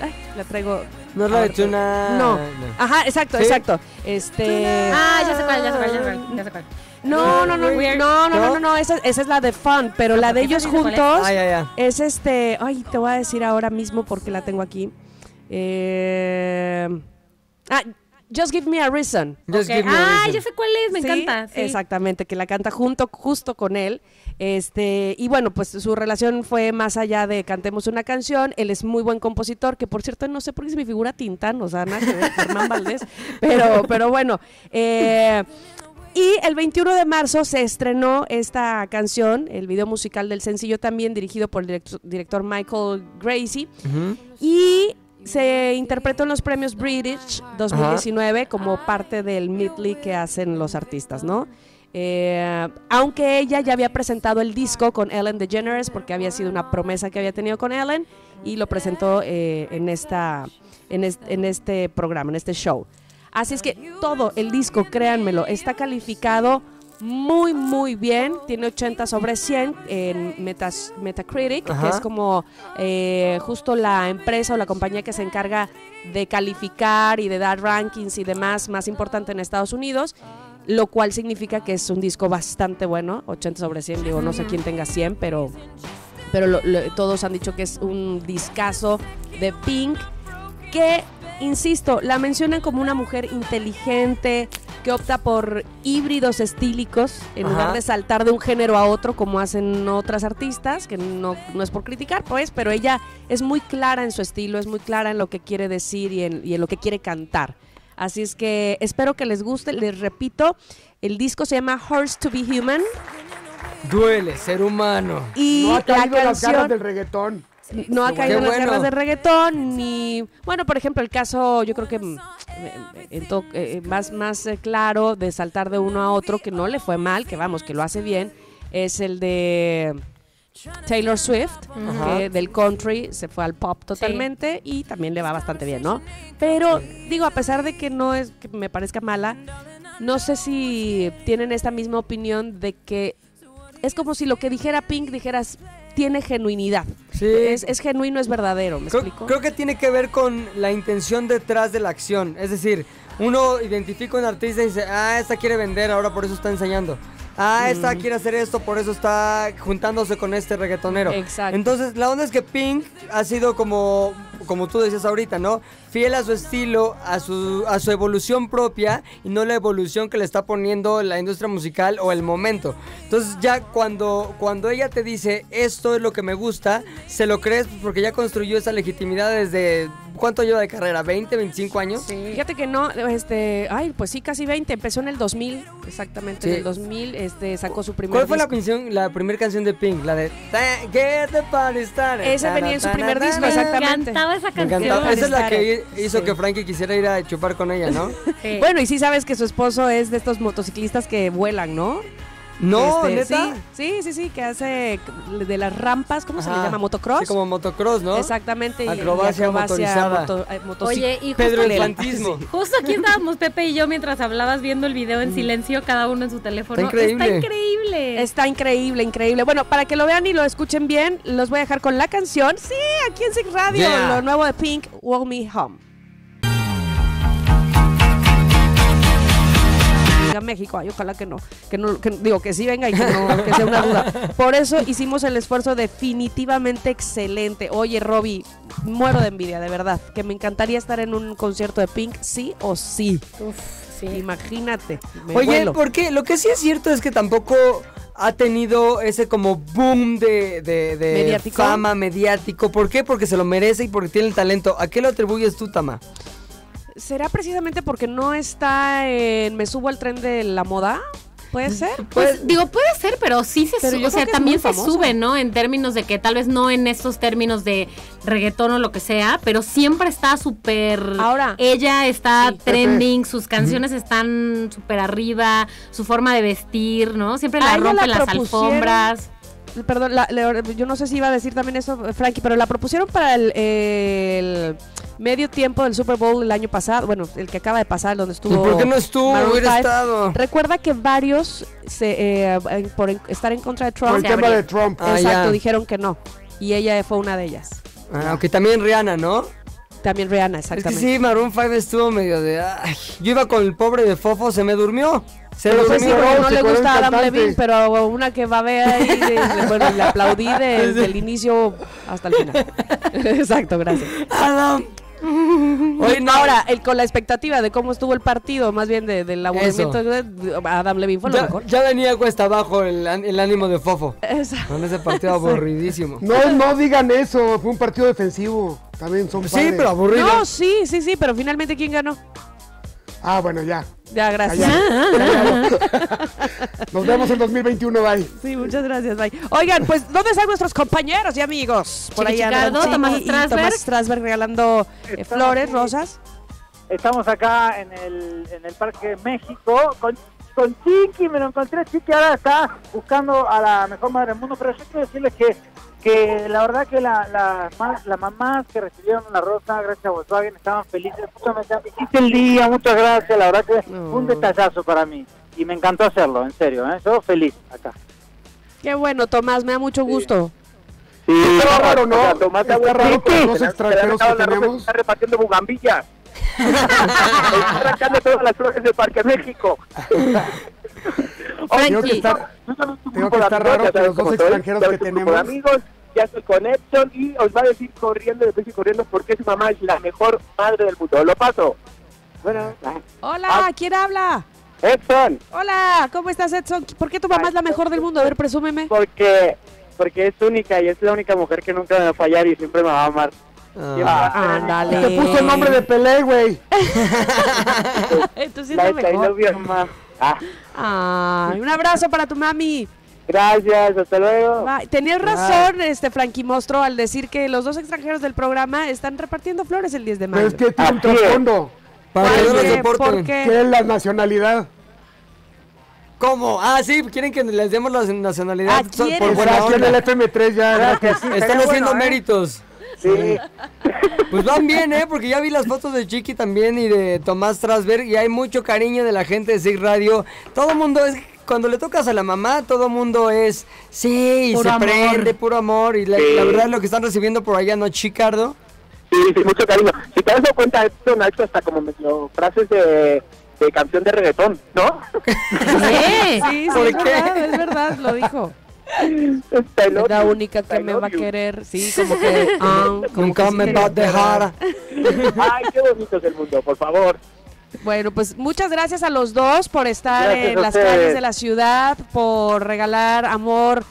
Ay, la traigo No es la de. Tuna. No. Ajá, exacto, ¿Sí? exacto. Este Ah, ya sé cuál, ya sé cuál, ya sé cuál. Ya sé cuál. No, no, no, Weird. no, no, no, ¿No? no, no, esa, esa es la de Fun, pero Ah, la de ellos cuál es. juntos Ah, ya, ya. es este, ay, te voy a decir ahora mismo porque la tengo aquí. Eh, ah, Just Give Me a Reason. Just Ok. give me a Ah, reason. ya sé cuál es, me Sí, encanta. sí. Exactamente, que la canta junto, justo con él. Este, y bueno, pues su relación fue más allá de cantemos una canción. Él es muy buen compositor, que por cierto no sé por qué se me figura Tintán, o sea, nada que ver, Germán Valdés. Pero, pero bueno. eh, y el 21 de marzo se estrenó esta canción, el video musical del sencillo también, dirigido por el director, director Michael Gracie. Y se interpretó en los premios British 2019 como parte del medley que hacen los artistas, ¿no? Eh, aunque ella ya había presentado el disco con Ellen DeGeneres porque había sido una promesa que había tenido con Ellen y lo presentó eh, en, esta, en, es- en este programa, en este show. Así es que todo el disco, créanmelo, está calificado muy, muy bien. Tiene 80 sobre 100 en Metas- Metacritic, Ajá. que es como eh, justo la empresa o la compañía que se encarga de calificar y de dar rankings y demás más importante en Estados Unidos. Lo cual significa que es un disco bastante bueno, 80 sobre 100, digo, no sé quién tenga 100, pero, pero lo- lo- todos han dicho que es un discazo de Pink que, insisto, la mencionan como una mujer inteligente, que opta por híbridos estílicos en Ajá. lugar de saltar de un género a otro como hacen otras artistas, que no, no es por criticar, pues, pero ella es muy clara en su estilo, es muy clara en lo que quiere decir y en, y en lo que quiere cantar. Así es que espero que les guste, les repito, el disco se llama Horse to Be Human Duele, ser humano. y No ha la las canción garras del reggaetón. no ha caído en las bueno. garras de reggaetón ni bueno por ejemplo el caso yo creo que mm, eh, en to- eh, más más eh, claro de saltar de uno a otro que no le fue mal que vamos que lo hace bien es el de Taylor Swift que del country se fue al pop totalmente y también le va bastante bien no pero digo a pesar de que no es que me parezca mala no sé si tienen esta misma opinión de que es como si lo que dijera Pink dijeras tiene genuinidad Sí. es, es genuino, es verdadero, ¿me Creo, explico? creo que tiene que ver con la intención detrás de la acción. Es decir, uno identifica a un artista y dice, ah, esta quiere vender, ahora por eso está enseñando. Ah, esta quiere hacer esto, por eso está juntándose con este reggaetonero. Exacto. Entonces, la onda es que Pink ha sido como, como tú decías ahorita, ¿no? Fiel a su estilo, a su, a su evolución propia y no la evolución que le está poniendo la industria musical o el momento. Entonces, ya cuando, cuando ella te dice, esto es lo que me gusta, se lo crees porque ya construyó esa legitimidad desde, ¿cuánto lleva de carrera? ¿20, 25 años? Fíjate que no, este, ay, pues sí, casi 20, empezó en el 2000, exactamente, Sí. en el 2000, este, sacó su primer ¿Cuál fue la, canción, la primera canción de Pink? La de "Ta- Get the party started. Ese venía en su primer disco, exactamente. Me encantaba esa Me canción. encantaba. Esa es la que Sí. hizo que Frankie quisiera ir a chupar con ella, ¿no? Sí. Bueno, y sí sabes que su esposo es de estos motociclistas que vuelan, ¿no? No, Este, neta. Sí, sí, sí, sí, que hace de las rampas, ¿cómo se le llama? ¿Motocross? Sí, como motocross, ¿no? Exactamente. y- y Acrobacia motorizada. moto- eh, Oye, y justo, Pedro. Infantismo. justo aquí estábamos Pepe y yo mientras hablabas viendo el video en silencio, cada uno en su teléfono. Está increíble. Está increíble. Está increíble, increíble. Bueno, para que lo vean y lo escuchen bien, los voy a dejar con la canción. Sí, aquí en Six Radio, Yeah. lo nuevo de Pink, Walk Me Home. Venga México, ay, ojalá que no, que no, que- digo que sí venga y que no, que sea una duda. Por eso hicimos el esfuerzo definitivamente excelente. Oye, Robbie, muero de envidia, de verdad, que me encantaría estar en un concierto de Pink, sí o sí. Uf, Imagínate. me Oye, vuelo. porque lo que sí es cierto es que tampoco ha tenido ese como boom de, de- de ¿Mediático? fama mediático. ¿Por qué? Porque se lo merece y porque tiene el talento. ¿A qué lo atribuyes tú, Tama? ¿Será precisamente porque no está en Me subo al tren de la moda? ¿Puede ser? Pues digo, puede ser, pero sí se Pero sube, o sea, también se famosa. sube, ¿no? En términos de que tal vez no en estos términos de reggaetón o lo que sea, pero siempre está súper... Ahora. Ella está Sí. trending, sus canciones están súper arriba, su forma de vestir, ¿no? Siempre la ella rompen la las alfombras. Perdón, la- yo no sé si iba a decir también eso, Frankie, pero la propusieron para el, el medio tiempo del Super Bowl el año pasado, bueno, el que acaba de pasar, donde estuvo. ¿Por qué no estuvo? Maroon Hubiera estado. Recuerda que varios, se, eh, por en- estar en contra de Trump, Por el tema de Trump. Ah, exacto, ya. dijeron que no. Y ella fue una de ellas. Ah, aunque también Rihanna, ¿no? También Rihanna, Es que exactamente. sí, Maroon 5 estuvo medio de... ay, yo iba con el pobre de Fofo, se me durmió. Se Pero durmió. porque quedó- no le gusta a Adam. Levine, pero una que va a ver ahí, de- bueno, le aplaudí de- del inicio hasta el final. Exacto, gracias. Adam. Oye, no, Ahora, el, con la expectativa de cómo estuvo el partido, más bien de- del aburrimiento, de- Adam Levine fue lo ya, mejor. ya venía cuesta abajo el, án- el ánimo de Fofo. Exacto. Con ese partido aburridísimo. No, no digan eso, fue un partido defensivo. También son Sí, padres. pero aburrido. No, sí, sí, sí, pero finalmente ¿quién ganó? Ah, bueno, ya. Ya, gracias. Nos vemos en 2021, bye. Sí, muchas gracias, bye. Oigan, pues, ¿dónde están nuestros compañeros y amigos? Por ahí Chiqui Chicardo, Tomás Strasberg. Tomás Strasberg regalando eh, flores, aquí. rosas. Estamos acá en el, en el Parque México con, con Chiqui, me lo encontré. Chiqui ahora está buscando a la mejor madre del mundo, pero yo quiero decirles que, que la verdad que la, la, ma- las mamás que recibieron la rosa gracias a Volkswagen estaban felices. Muchas me hiciste el día, muchas gracias. La verdad que fue un detallazo para mí y me encantó hacerlo, en serio. ¿eh? Yo feliz acá. Qué bueno, Tomás, me da mucho gusto. Sí, Está raro, ¿no? o sea, Tomás Está Agüero, raro con los extranjeros que tenemos. Está repartiendo bugambillas. está arrancando todas las flores del Parque México. Tengo que estar, tengo que estar raro con los dos extranjeros que tenemos. amigos, ya estoy con Edson y os va a decir corriendo, después y corriendo, porque su mamá es la mejor madre del mundo. Lo paso. Bueno, Hola, Ah. ¿quién habla? Edson, Hola, ¿cómo estás, Edson? ¿Por qué tu mamá es la mejor del mundo? A ver, presúmeme. porque porque es única y es la única mujer que nunca me va a fallar y siempre me va a amar. Siempre va a ser Ándale. Te puso el nombre de Pelé, güey. Entonces la es la I love mejor. you, mamá. Ah, Ay, un abrazo para tu mami. Gracias, hasta luego. Bye. Tenías razón, este Frankie Mostro, al decir que los dos extranjeros del programa están repartiendo flores el 10 de Pero mayo. es que tiene un trasfondo, Para que no ¿Por los qué? deporten. ¿Por qué? es la nacionalidad. ¿Cómo? Ah, sí, quieren que les demos la nacionalidad Ah, so- ¿quieren? por buena aquí en el FM3 ya, gracias. Están Estaría haciendo bueno, ¿eh? méritos. Sí. Pues van bien, ¿eh? Porque ya vi las fotos de Chiqui también y de Tomás Strasberg y hay mucho cariño de la gente de Sig Radio. Todo mundo es... Cuando le tocas a la mamá, todo mundo es... Sí, y Puro se amor. prende, puro amor. Y la, Sí. la verdad lo que están recibiendo por allá, ¿no, Chicardo? Sí, sí, mucho cariño. Si te das cuenta, esto ha hecho hasta como medio frases de, de canción de reggaetón, ¿no? Sí. Sí, sí, ¿Por es qué? verdad, es verdad, lo dijo. Es la única que me va a querer. Sí, como que. ah, como Nunca que sí me va a dejar. Ay, qué bonito es el mundo, por favor. Bueno, pues muchas gracias a los dos por estar Gracias en las ustedes. calles de la ciudad, por regalar amor,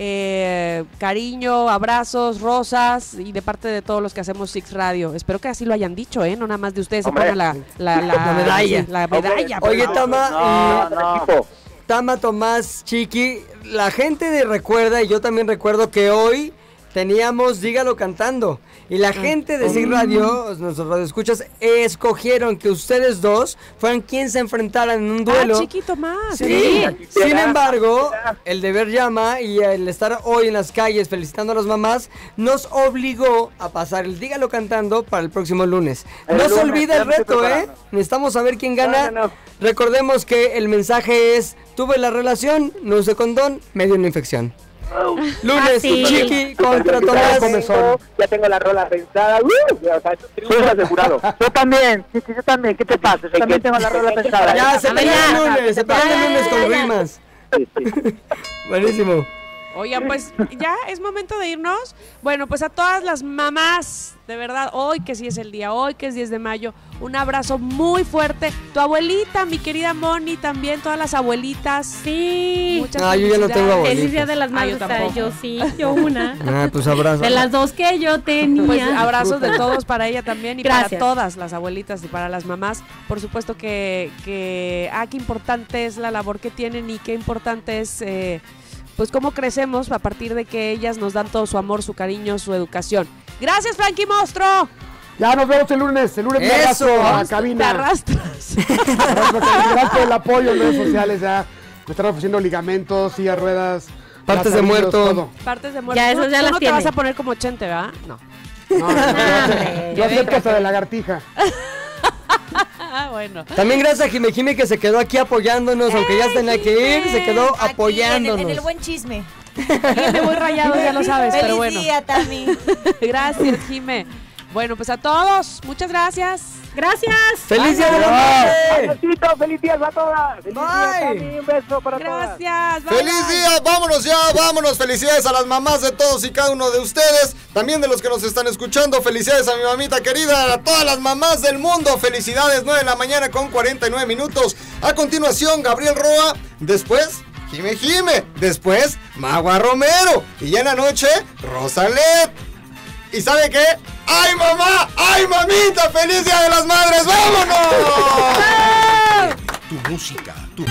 eh, cariño, abrazos, rosas y de parte de todos los que hacemos Six Radio. Espero que así lo hayan dicho, ¿eh? No nada más de ustedes se pongan la, la, la- La medalla. sí, la medalla. Oye. Tama, No, no. Tama, Tomás, Chiqui, la gente de recuerda, y yo también recuerdo que hoy teníamos Dígalo cantando. Y la gente de Sig Radio, nuestros radioescuchas, escogieron que ustedes dos fueran quienes se enfrentaran en un duelo. Ah, chiquito más. Sí, Sí. sin embargo, el deber llama y el estar hoy en las calles felicitando a las mamás nos obligó a pasar el Dígalo cantando para el próximo lunes. El no se olvide ya el reto, ¿eh? Necesitamos saber quién gana. No, no, no. Recordemos que el mensaje es, tuve la relación, no usé condón, me dio una infección. Lunes, Así. Chiqui contra Ya Tomás. tengo, ya tengo la rola pensada. ¡Uh! O sea, triunfo asegurado. Yo también, sí, sí, yo también. ¿Qué te pasa? Yo también tengo la rola pensada. Ya, se pega ya. el lunes, se pega el lunes con rimas. Sí, sí. Buenísimo. Oigan, pues ya es momento de irnos. Bueno, pues a todas las mamás, de verdad, hoy que sí es el día, hoy que es 10 de mayo, un abrazo muy fuerte. Tu abuelita, mi querida Moni, también todas las abuelitas. Sí. Muchas Ah, yo ya no tengo. Feliz día de las Ah, madres. yo o sea, tampoco. yo sí, yo una. Ah, pues abrazo. De las dos que yo tenía. Pues abrazos de todos para ella también y Gracias. para todas las abuelitas y para las mamás. Por supuesto que, que ah, qué importante es la labor que tienen y qué importante es eh, pues cómo crecemos a partir de que ellas nos dan todo su amor, su cariño, su educación. Gracias, Frankie Monstruo. Ya nos vemos el lunes. El lunes me Eso. arrastro a la Te cabina. arrastras. Arrastro a la cabina. Gracias por el apoyo en redes sociales. Ya me están ofreciendo ligamentos, silla de ruedas. Partes de muerto. todo. Partes de muerte. Ya, esas ya tú las no te vas a poner como 80, ¿verdad? No. No, no, no, Hombre. yo acepto hasta de lagartija. Ah, bueno. También gracias a Jime Jime que se quedó aquí apoyándonos, aunque ya tenía que ir, se quedó Aquí, apoyándonos. En el, en el buen chisme. Viene muy rayado, ya lo sabes, Feliz pero bueno. día, Tami. Gracias, Jime. Bueno, pues a todos, muchas gracias. Gracias. ¡Feliz día de la madre! Besito, feliz días a todas. Feliz día, Bye. Un beso para. Gracias. bye, ¡Feliz bye. día! ¡Vámonos ya! ¡Vámonos! Felicidades a las mamás de todos y cada uno de ustedes. También de los que nos están escuchando. Felicidades a mi mamita querida. A todas las mamás del mundo. Felicidades. 9 de la mañana con 49 minutos. A continuación, Gabriel Roa. Después, Jime Jime. Después, Magua Romero. Y ya en la noche, Rosalet. ¿Y sabe qué? ¡Ay, mamá! ¡Ay, mamita! ¡Feliz Día de las Madres! ¡Vámonos! Tu música, tu